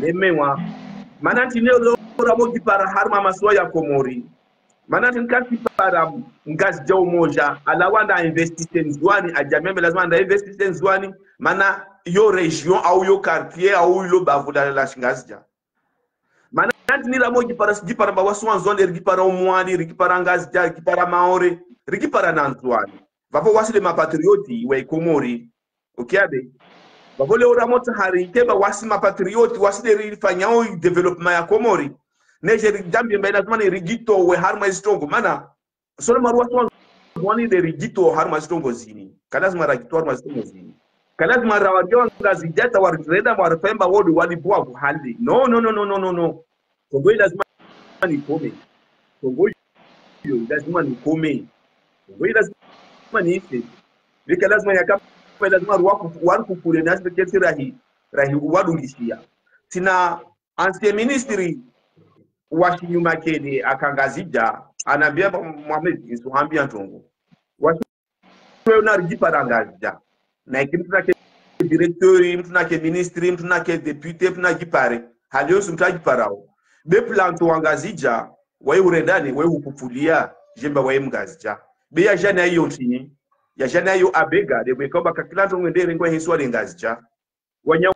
lemewa mananti ne lora mo para harma maswa ya komori. Mananti nkasi para ngazi umoja. Moja alawanda investite nzwani ajamembe lazima anda investite nzwani mana yo region au yo quartier au yo bavuda la shingazija ni la mo para para bawaswa nzwani rigipara omwani rigipara ngazija gipara maore rigipara na nzwani vapo wasile mapatrioti wa ikomori. Ukiabe vavole uramotsa hari keba wasi mapatrioti wasile rifanyao development ya komori. Neje rijambie mbaina zimani rigito we harma istongo mana solo maruwa swa wani de rigito harma istongo zini. Kalazima rigito harma istongo zini kalazima rawajewa ngazi jata warreda warfemba wodi wali bua kuhaldi no no no no no no no. Kongo lazima ni kome. Kongo hiyo lazima ni kome. Kongo lazima ni ife. Vika lazima yakapa lazima warukukule naspekesi rahi rahi wadungishia tina ancien ministri washinyuma kede akangazija anaambia Mohamed Insuhambia ntongo washiwe unarjipara ngazija na iki mtu nake directeur mtu nake ministri mtu nake depute mtu najipare hali yose mtu ajiparao be planto wangazija wai urendani wai hupupulia jemba wai mgazija be ya jana hiyo ntini ya jana hiyo abega de bwe koba kakilanto ngende ngwa hiso ali ngazija wanya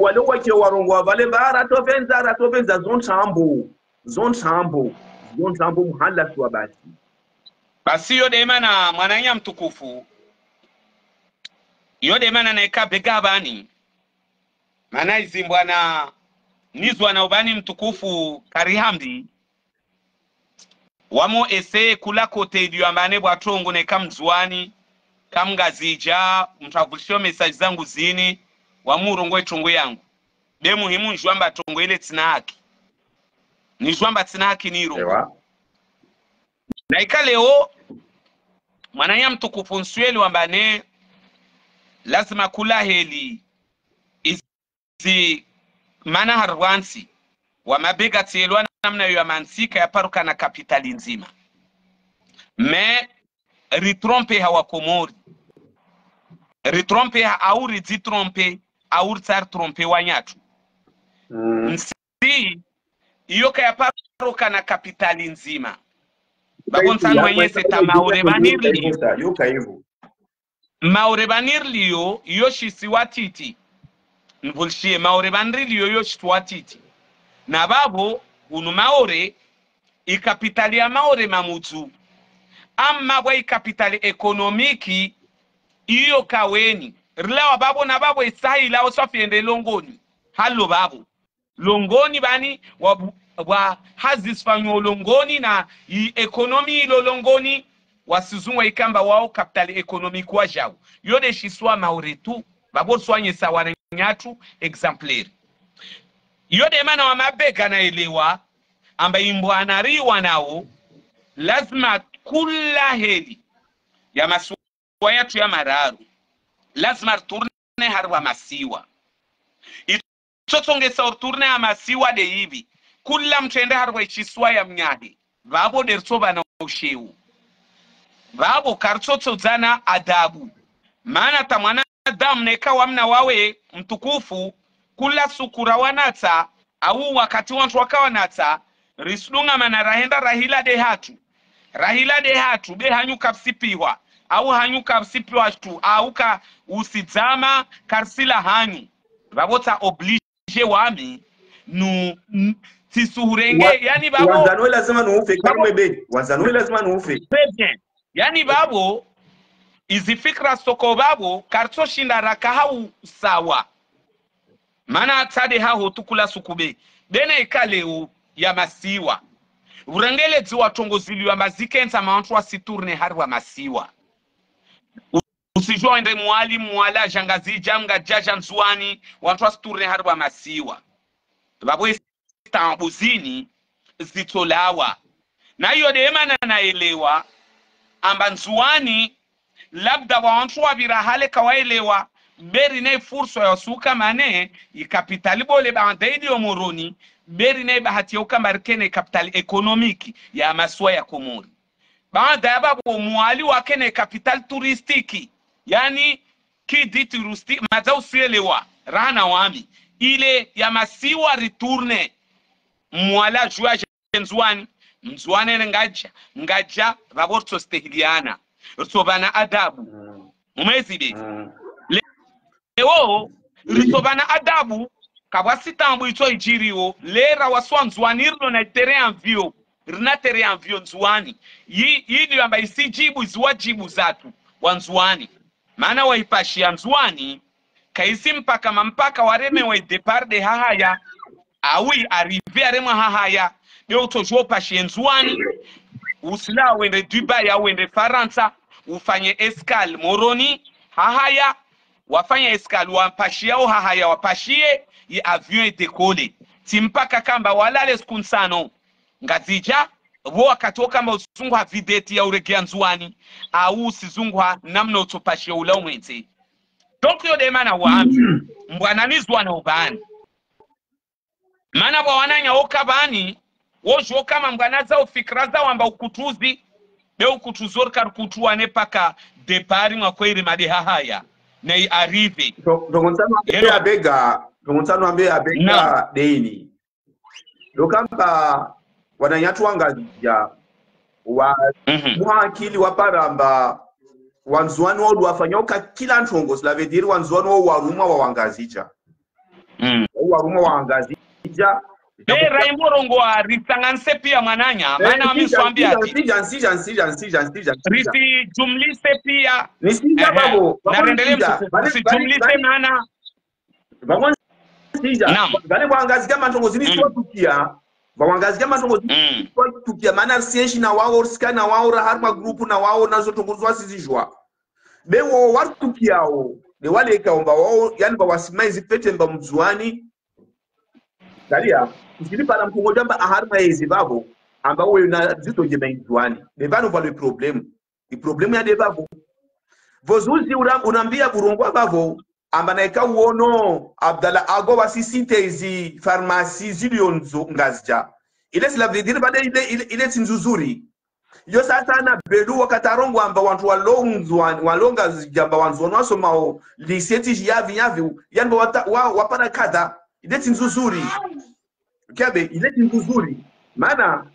wale wake warongo vale bara tovenza ara tovenza zontambo zontambo zontambo muhala tu basi. Basi yo demana mwananya mtukufu yo demana naeka bega bani. Mana izimbwana nizwa na ubani mtukufu karihamdi wamo ese kula kote idio ambane bwatongo ne kamzwani kamgazija mtavulishio mesaji zangu zini wamurongo etongo yangu. De muhimu njwamba tongo ile tina haki nijwamba tina haki niro na ika leo mwananya mtukufu nsweli wambane lazima kula heli. Izi mana harwansi wamabega tielwa namna yo yamansika yaparuka na kapitali nzima. Me ritrompe hawakomori ritrompe ha au ridzitrompe au tsar trompe wanyatu mm. nsi iyo kayaparuka na kapitali nzima. Bagonsan wenyese ta maore banirliyo yuka hivyo maore banirliyo iyo shisi nvulshie maore banriliyo yo shitu watiti. Na babo hunu maore ikapitali ya maore mamutsu. Amma bwa ikapitali ekonomiki iyo kaweni. Rilawa babo na babo isahila swafiende longoni. Halo babo. Longoni bani wa, wa hazisfanywa longoni na ekonomi ilo longoni wasizungwa ikamba wao kapitali ekonomiki wa jau yode shiswa maore tu babo swanyesa waranyatu exemplaire. Yode mana wa mabega naelewa amba imbwanariwa nawo lazima kula heli. Ya masuwa yatu ya mararu lazima rturne harwa masiwa. Itotsongesa urturne ya masiwa de hivi kula mtende harwa ichiswa ya mnyahi vavo dertsoba na usheu vavo kartsotsodzana adabu. Maana ta mwanadamu neka wamna wawe mtukufu kula sukura wanatsa au wakati wantu wakawanatsa risudunga mana rahenda rahila de hatu rahila de hatu be hanyu kapsipiwa au hanyu kapsipiwa tu au ka usidzama karsila hanyu. Vavotsa oblige wami nu tisuhurenge yani vavo wanzanwe lazima nuufe kamwe be lazima nuufe. Yani vavo izi fikra soko vavo kartsoshinda raka hau sawa. Mana tsade haho tukula sukube. Bena ikaleo ya masiwa. Vurengele watongoziliwa tongoziliwa mazikenza mawantu wasiturne hari wa masiwa. Usijwa ende mwali mwala jangazija jamga jaja nzuani wantu wasiturne hari wa masiwa. Vavo tambuzini zitolawa. Na hiyo demana naelewa amba nzuani labda wantu wavira hale kawaelewa. Beri ne fursa ya suka mane ikapitali bole baandaidi omoroni beri ne bahati ya ukambarikene kapitali ekonomiki ya maswa ya komori. Baada ya babo mwali wake ne kapitali turistiki. Yani kiditi rusti maza usielewa rana wami. Ile ya masiwa ritourne mwala jua nzwani mzwane ngaja ngaja vavo stehiliana. Risobana adabu. Umezide leo risobana adabu kabwasitambo itso ijiriwo. Lera waswa nzwani rino na tere anvio rina tere anvio nzwani yi yidi amba isijibu ziwajibu zatu wa nzwani maana waipashia nzwani kaisi mpaka mampaka wareme wa depart de hahaya awi arrive aremwa hahaya leo utojua wani usila wende dubai au wende faransa. Ufanye escal moroni. Hahaya. Wafanye escal. Wapashiao hahaya. Wapashie. Ye avion edekole timpaka kamba walale siku nsano. Ngazija. Vo wakati kamba usungwa videti ya uregea nzuwani au usizungwa namna utopashia ula umwenze donc yo waambi wambi mbwananizwana ubani. Mana bwawananya okabani wozho kama dzao zao fikira zao amba ukutuzi. Be kutuzor kar kutuwane paka depari mwakweri madeha haya nei Lero- abega ndogontsano ambe abega deini. Dokamba wananyatu wangazija wa muhakili waparamba wanzuwani wao wafanyoka kila ntongo. Silavediri wanzuwani wo warumwa wawangazija Mm. warumwa wawangazija be raimborongo wa risanganise pia mwananya maana wamiswambia nsija nsija nsija nsija risijumlise pia. Nisija Ehe. babo. Narendele msijumlise maana. Vale wangazija mantongo zini Mm. siwatukia vawangazija mantongo zini mm. maana sienshi na wao risika na wao rahar magrupu na wao nazo tongozwa sizijwa be wo wartukiao de wale kaomba wao yani bawasimaizi pete mba ahari maezi babo amba uwe na zito je mzuani de valo vale problem i problemu ya de babo vozuzi ura- unaambia burungu bavo amba naika uono abdala ago wasisinte izi farmasi zilionzo ngazija ile silavidiri bade ile ile, ile sinzuzuri. Yo sasa na belu wakatarongo amba wantu walonzwa walonga jamba wanzwa wasomao liseti yavi yavi yanbo wapana kadha. Ile sinzuzuri kiabe ile nzuri maana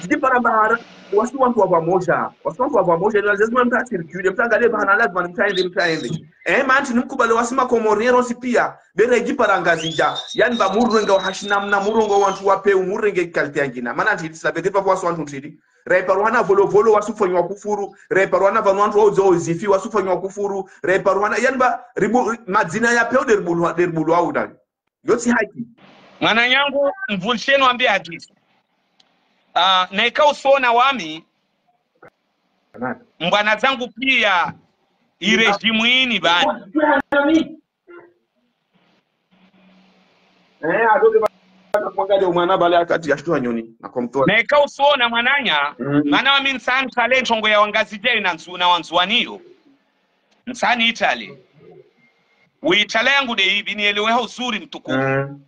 tijipara bara wasi wantu wa pamoja wasi wantu wa pamoja ni lazima mtu asirikule mtu angalie bahana lazima mtaende mtaende eh manti nimkubale wasima komorero si pia. Bere jipara ngazija yani ba murenge wa hashina mna murongo wantu wape umurenge kalite yangina maana nti sabete pa wasi wantu tiri reparuana volo volo wasufanywa kufuru reparuana vanu wantu ozo zifi wasufanywa kufuru reparuana yani ba ribu madzina ya peo derbulu derbulu au ndani. Yoti haki mwananyangu mvulisheni wambia hadithi. Uh, na ikao usiona wami. Mbwana zangu pia irejimu ini bani eh adoge usiona mwananya. Mana wami nsani kale ntongo ya wangazi wangazijai na nzu- na wanzuaniyo nsani itali. Uitale yangu de hivi nieleweha uzuri mtukufu. Mm,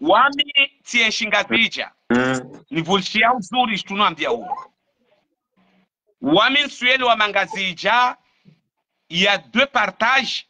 wami tienshingazija ni nivulishia uzuri tunambia huo wami nsuyeli wa mangazija ya deux partage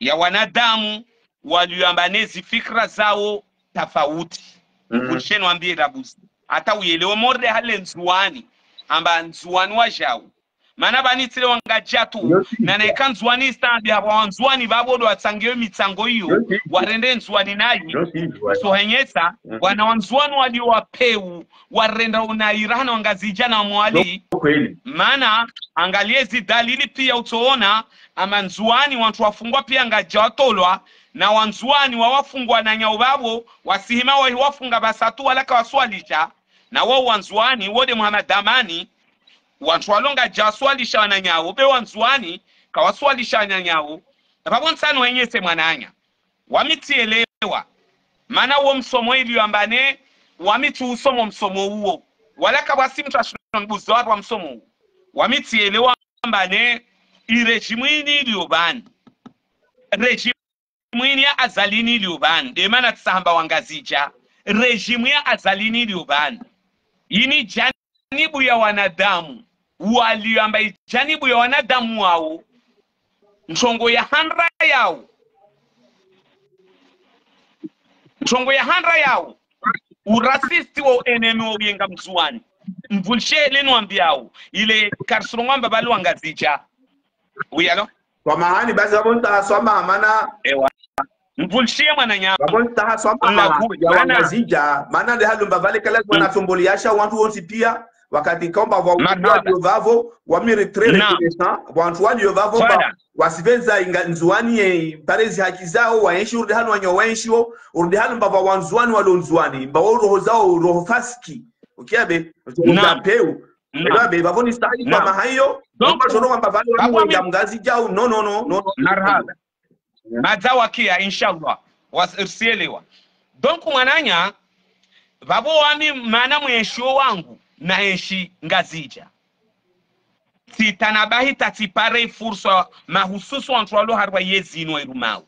ya wanadamu walioambanezi fikra zao tofauti mm. -hmm. wambie rabuzi. Hata uyelewe morde hale nzuani amba nzuani wa jau mana banitsile wangajatu Yosi. nanaika nzuani istambia wanzwani babodo watsangiwe mitsango iyo warende nzwani nayi so sohenyesa Mhm. wana wanzwani wali wapeu warenda unairana wangazijana mwali. Mana maana angaliezi dalili pia utoona ama nzwani wantu wafungwa pia ngaja watolwa na wanzwani wawafungwa na nyau babo wasihima wawafunga wafunga basatu walaka waswalisha na wao wanzwani wode muhammad damani wantu walonga ja waswalisha wananyao be wanzuani kawaswalisha apapo pabonsani wenyese mwananya wamitielewa mana uwo msomo ili ambane wamiti usomo msomo uwo. Walaka bwasi mtu mbuzo watu wa msomo uwo. Wamitielewa ambane irejimwini iliyobani rejimu ini ya azalini iliyobani de maana tisahamba wangazija rejimu ya azalini iliyobani ini janibu ya wanadamu walioamba janibu ya wanadamu wao ntongo ya handra yao. Ntongo ya handra yao. Urasisti wa enemi wauyenga mzuani. Mvulishe nwambiawo ile karsurongwamba balwangazija uyalo swamahani basi wabontaha swamaha mana ewa. Mvulshie mwananyama wabontaha swamaha Unaku- ya maana- wangazija. Mana de halumba vale kala mwana tomboli yasha wantu wonsi pia wakati komba wa waudio vavo wamiri tre Naam. reconnaissant wantu walio vavo wasivenza inga nzuani ye parezi haki zao waenshi urdi hanu wanyo wenshiwo urdi hanu mbava wanzuani walo nzuani mbawo roho zao roho fasiki. Ukiabe Naam. za peu. Naam. Ebabe bavoni stahili kwa mahayo Ndio kwamba vale wangu ya mgazi jao no no no no marhaba. Madzawakia inshallah. Wasielewa donc mwananya babo wami maana mwesho wangu naeshi ngazija. Titanabahi tatipare fursa mahususu wantu walo harwa yezino irumau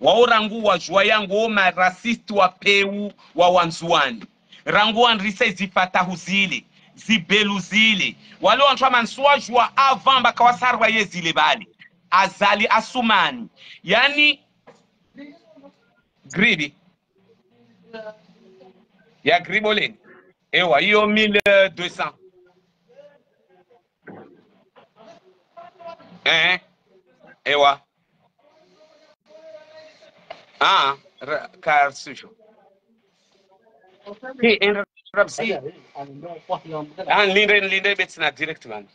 waorangu wajua yangu o marasisti wa peu wa wanzuani. Rangu wanrise zifatahu zile zibelu zile wale wantu amansuwajua avant bakawasarwa yezile bali. Azali asumani. Yani gribi. Ya gribole ewa hiyo 1200 eh ewa ah ra- ka sujo. Hey, en rabsi ah linde linde betsina direct man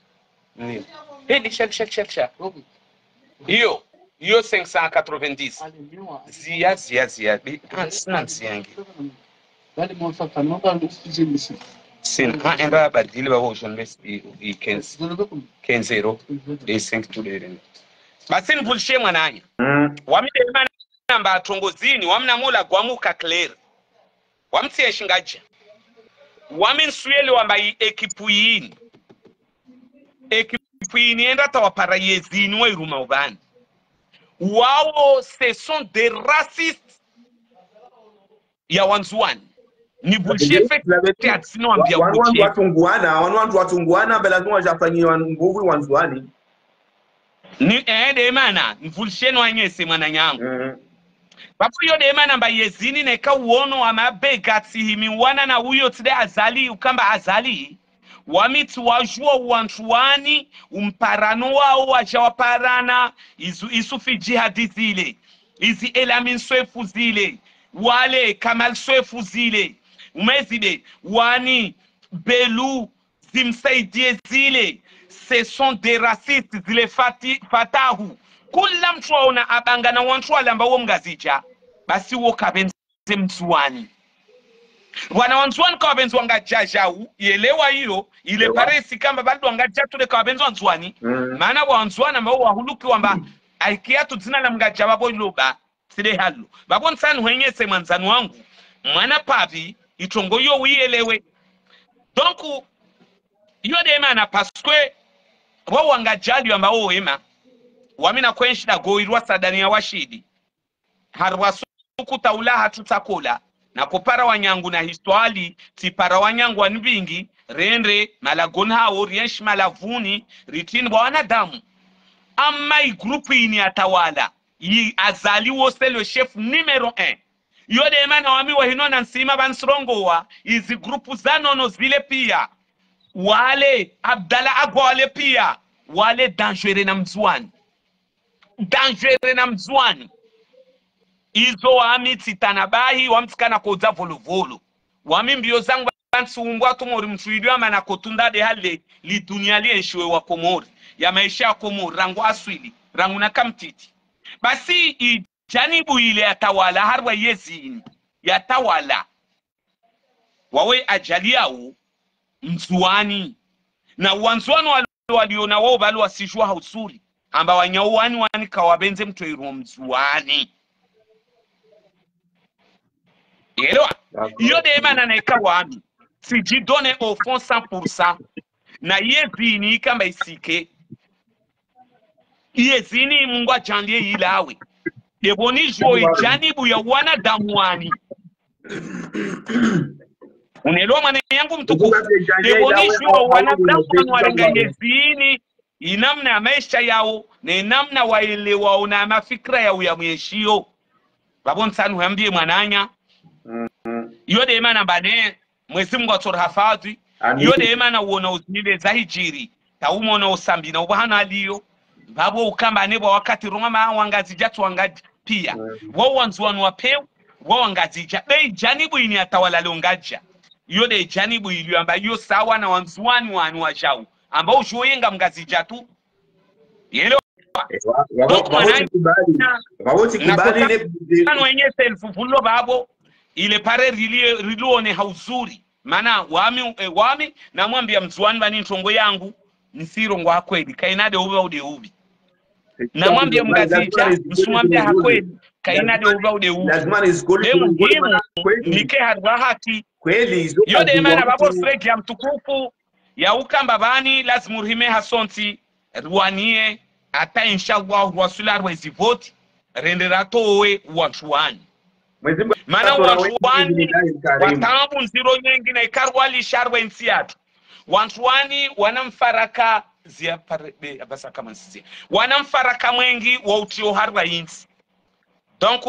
linde hey lisha lisha lisha lisha hiyo hiyo 590 zia zia zia. Bi ah sina nsiyangi sin ah enda badili babo ushon bes i i kens kenzero e 5 tudere basi nivulishie mwananya Mm. wamidema namba atongozini wamnamula gwamuka clear. Wamtsieshingaja waminsuyeli wamba i ekipu yini. Ekipu yini enda tawapara yezini wairuma ubani. Wawo ce sont des racistes ya wanzuani nivulishie fekti atsinowambia Wanu wantu kutie watunguana wanu watunguana bela zungu wajafanyi nguvu wanzuani ni eh demana nvulisheni mwana nyangu. Mm. vapuyo dema mba yezini neka uono amabega tsihimiwana na uyo tide azali ukamba azali. Wamiti wajua uwantuwani umparano wao wajawaparana izu isufi jihadi zile izi elami swefu zile wale kamal swefu zile umezide wani? Belu? Zimsaidie zile? Ce sont des racistes zile fati, fatahu. Kula mtu waona abanga na wantu wale ambao mngazija basi wo kabenze mtsuwani wana wanzuani kawabenzi wangajajau yelewa hiyo ile Ewa. paresi kamba bado wangaja tule kawabenzi wanzuani Mm. maana wanzuani ambao wahuluki wamba aikiatu dzina la mngaja babo iloba sile halo wenye hwenyese mwanzani wangu. Mwana pavi itongo yo wielewe donc iyo demana paske wo wangajali ambao wema wamina kwenshida goirwa sadani ya washidi. Harwasuku ula hatutakola na kupara wanyangu na histwali tipara wanyangu wani vingi rendre malagoni hawo rienshi malavuni ritini bwa wanadamu. Ama igrupu ini atawala yi azali wose le chef numero 1 yo demana wami hino na nsima bansirongowa izi grupu zanono zile pia. Wale abdala agwa wale pia. Wale danjwere na mzwani danjwere na mzwani izo wami tsitanabahi wamtsikana kodza volovolo. Wami mbio zangu bansumbwa tumori mtuidwa mana kotunda de hale li dunia lienshiwe wa komori. Ya maisha ya komori rangu aswili rangu na kamtiti. Basi ijanibu ile yatawala harwa yezini yatawala. Wawe ajali yao mzuani. Na uwanzuani wali- waliona wao bali wasishwa hausuri amba wanyauani wani kawabenze mtoiro mzuani. Elewa? Iyo demana naika wami. Sijidone au fond 100% na yezini ikamba isike. Yezini mungu ajandie ilawe ebonijo ijanibu ya wanadamu wani? Unaelewa mwana yangu mtukufu? Ebonijo wanadamu wani walenga yezini inamna ya maisha yao na inamna waelewao na mafikra yao ya mweshio. Babonsani huyambie mwananya? Iyo deemana mbane mwezi mungu atsora hafadhi. Amin. iyo deemana uona uzimile za hijiri taumona usambi na ubahana aliyo. Babo ukamba bwa wakati roma ma jatu twangaja pia. Wo wanzuwanu wapeu wo wangazija dai janibu ini atawala longaja iyo dai janibu iliyo amba iyo sawa na wanzuwani wanu wajau ambao ushoyenga mgazija tu. Ano wenye selfu vulo babo. Ile pare riluone hauzuri. Maana wami eh, wami namwambia mzuwani bani ntongo yangu. Nsirongo kweli. Kainade uba ude ubi namwambia mgazicha msumwambia hakweli kainade uba ude ubi lazima rizikoli muhimu kweli. nike hadwa haki. Kweli yode mana watu- ya mtukufu ya ukamba bani lazima urime hasonti rwanie ata inshallah rwasula rwezivoti rendera towe wanchuani wani billahi karimu. watambu nziro nyengine ikarwalisha rwensi yatu. Wantu wani wanamfaraka zia pare- be- abasa kama nsia wanamfaraka mwengi wa utio harwa insi donc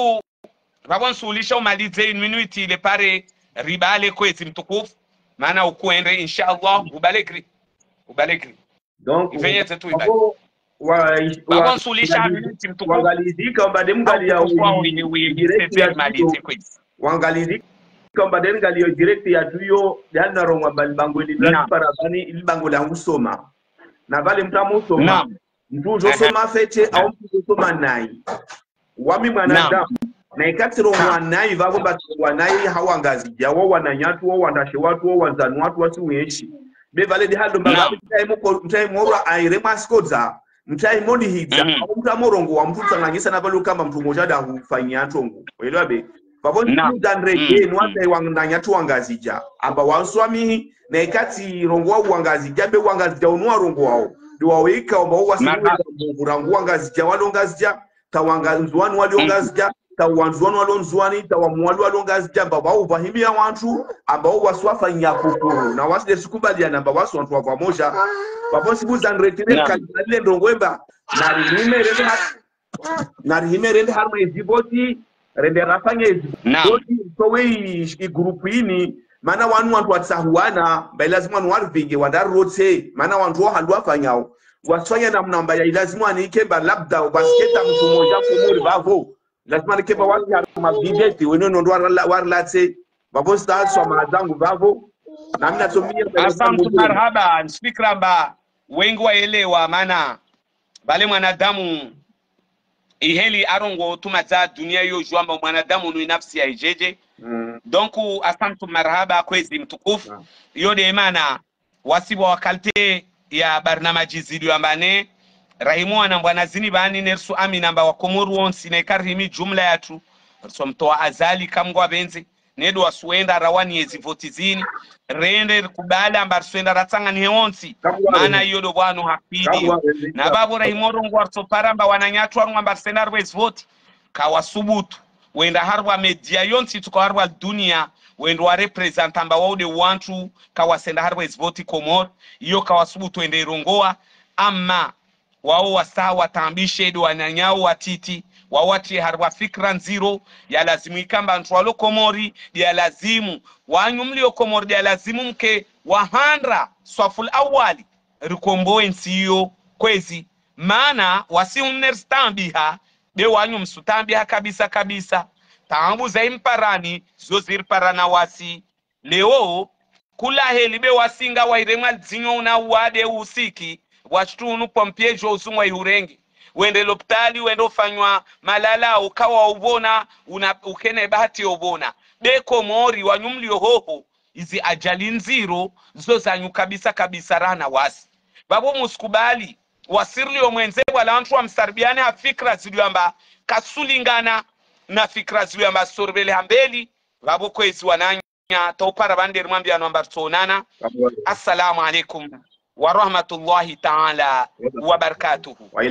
vavonsuulisha umalize inuinuiti ile pare ribale kwezi mtukufu. Maana ukuende inshallah ubalekri ubalekri Donc, Ivenye zetu ibali. wako wa- vavonsuulisha wa- minuti mtukufu. wangalizika mbade mngalia direct ya malize tuyo kwezi. Wangalizika mbade ngalio direct ya tuyo yana rongwa balibango ili Naam. parabani ili bango la ngusoma na vale mtamusoma Naam. mtu uzosoma fete au mtu uzosoma nai wami mwanadamu. Na ikatiro mwanai vavo batwanai hawangazija wo wananyatu wo wandashe watu wo wanzanu watu wasimuyeshi bevale di hado mtai mtaimorwa aire maskodza mtaimodihidza Mhm. au mtu amorongo wa mtu tanganyisa na vale kamba mtu moja da hufanyia tongo elewa be vavo Naam. nwa Mhm. wangandanya tu wangazija amba wanswamihi na ikati rongo wau wangazija be wangazija unua rongo wao. Ndiwaweika amba wo Maka- wasimurangu rangu wangazija walongazija tawanganzwani waliongazija tawanzwani walonzwani tawamuwali walongazija amba wauvahimia wantu ambao wasiwafanyia kukuru na waside sikubaliana amba wasi wantu wa pamoja vavosibuzanretire Naam. kalile ndongwemba narihime narihime rende harma izivoti rende rafanya Naam. izivoti sowe igrupu ini. Mana wanu wantu watsahuwana mbai lazima wanu warvinge wandarotse mana wantu wohandu wafanyao wasifanya namna mbaya ilazima anikemba labda basiketa mtu moja kumuri vavo lazima nikemba wati mavindeti wenenondo warilatse vavo staswa mazangu vavo nami natomia Asante marhaba, nfikra mba wengi waelewa, mana bale mwanadamu iheli arongo tumaza dunia hiyo jwamba mwanadamu ni nafsi ya ijeje. Donc asante marhaba kwezi mtukufu. Mm. yode maana wasiba wakalte ya barnamaji zidu ambane rahimu na bwana zini bani nersu ami namba wakomoru wonsi na ikarhimi jumla yatu. So mtoa azali kamgwa benze nedo wasuenda rawani yezivoti zini. Rende kubala ambari suenda ratsangani hewonsi mana iyo do bwanu hapidi. Na babo rahimoro ngwartsoparamba wananyatwa rumwe ambari senda rwezi voti. Kawasubutu wenda harwa media yonsi tukaharwa dunia. Wendo warepresentamba waude wantu. Kawasenda harwa ezvoti komor. Iyo kawasubutu wende irongoa. Ama wao wasaa watambishe do wananyao watiti wawatie harwa fikra nziro yalazimu ikamba antu walo komori yalazimu wanyu mlio komori yalazimu mke wahandra swaful awali rikomboe nsiyo kwezi. Maana wasiumnerstambiha be wanyu msutambiha kabisa kabisa. Taambu zaimparani zo ziriparana wasi. Leo kula heli be wasinga wairemwa dzinyo una wade usiki wachitunu pompiejo usumwa ihurenge wende lopitali wende ufanywa malala ukawa ubona una ukene bahati ubona beko mori wanyumlio hoho izi ajali nziro zo zanyu kabisa kabisa rana wasi. Babo musikubali wasirlio mwenze wala wantu wamsaribiane ha fikra ziliyamba kasulingana na fikra ziliwamba sorbele hambeli babo kwezi wananya taupara banderi mwambia nwamba tsonana assalamu alaikum. Warahmatullahi taala wabarakatuhu waila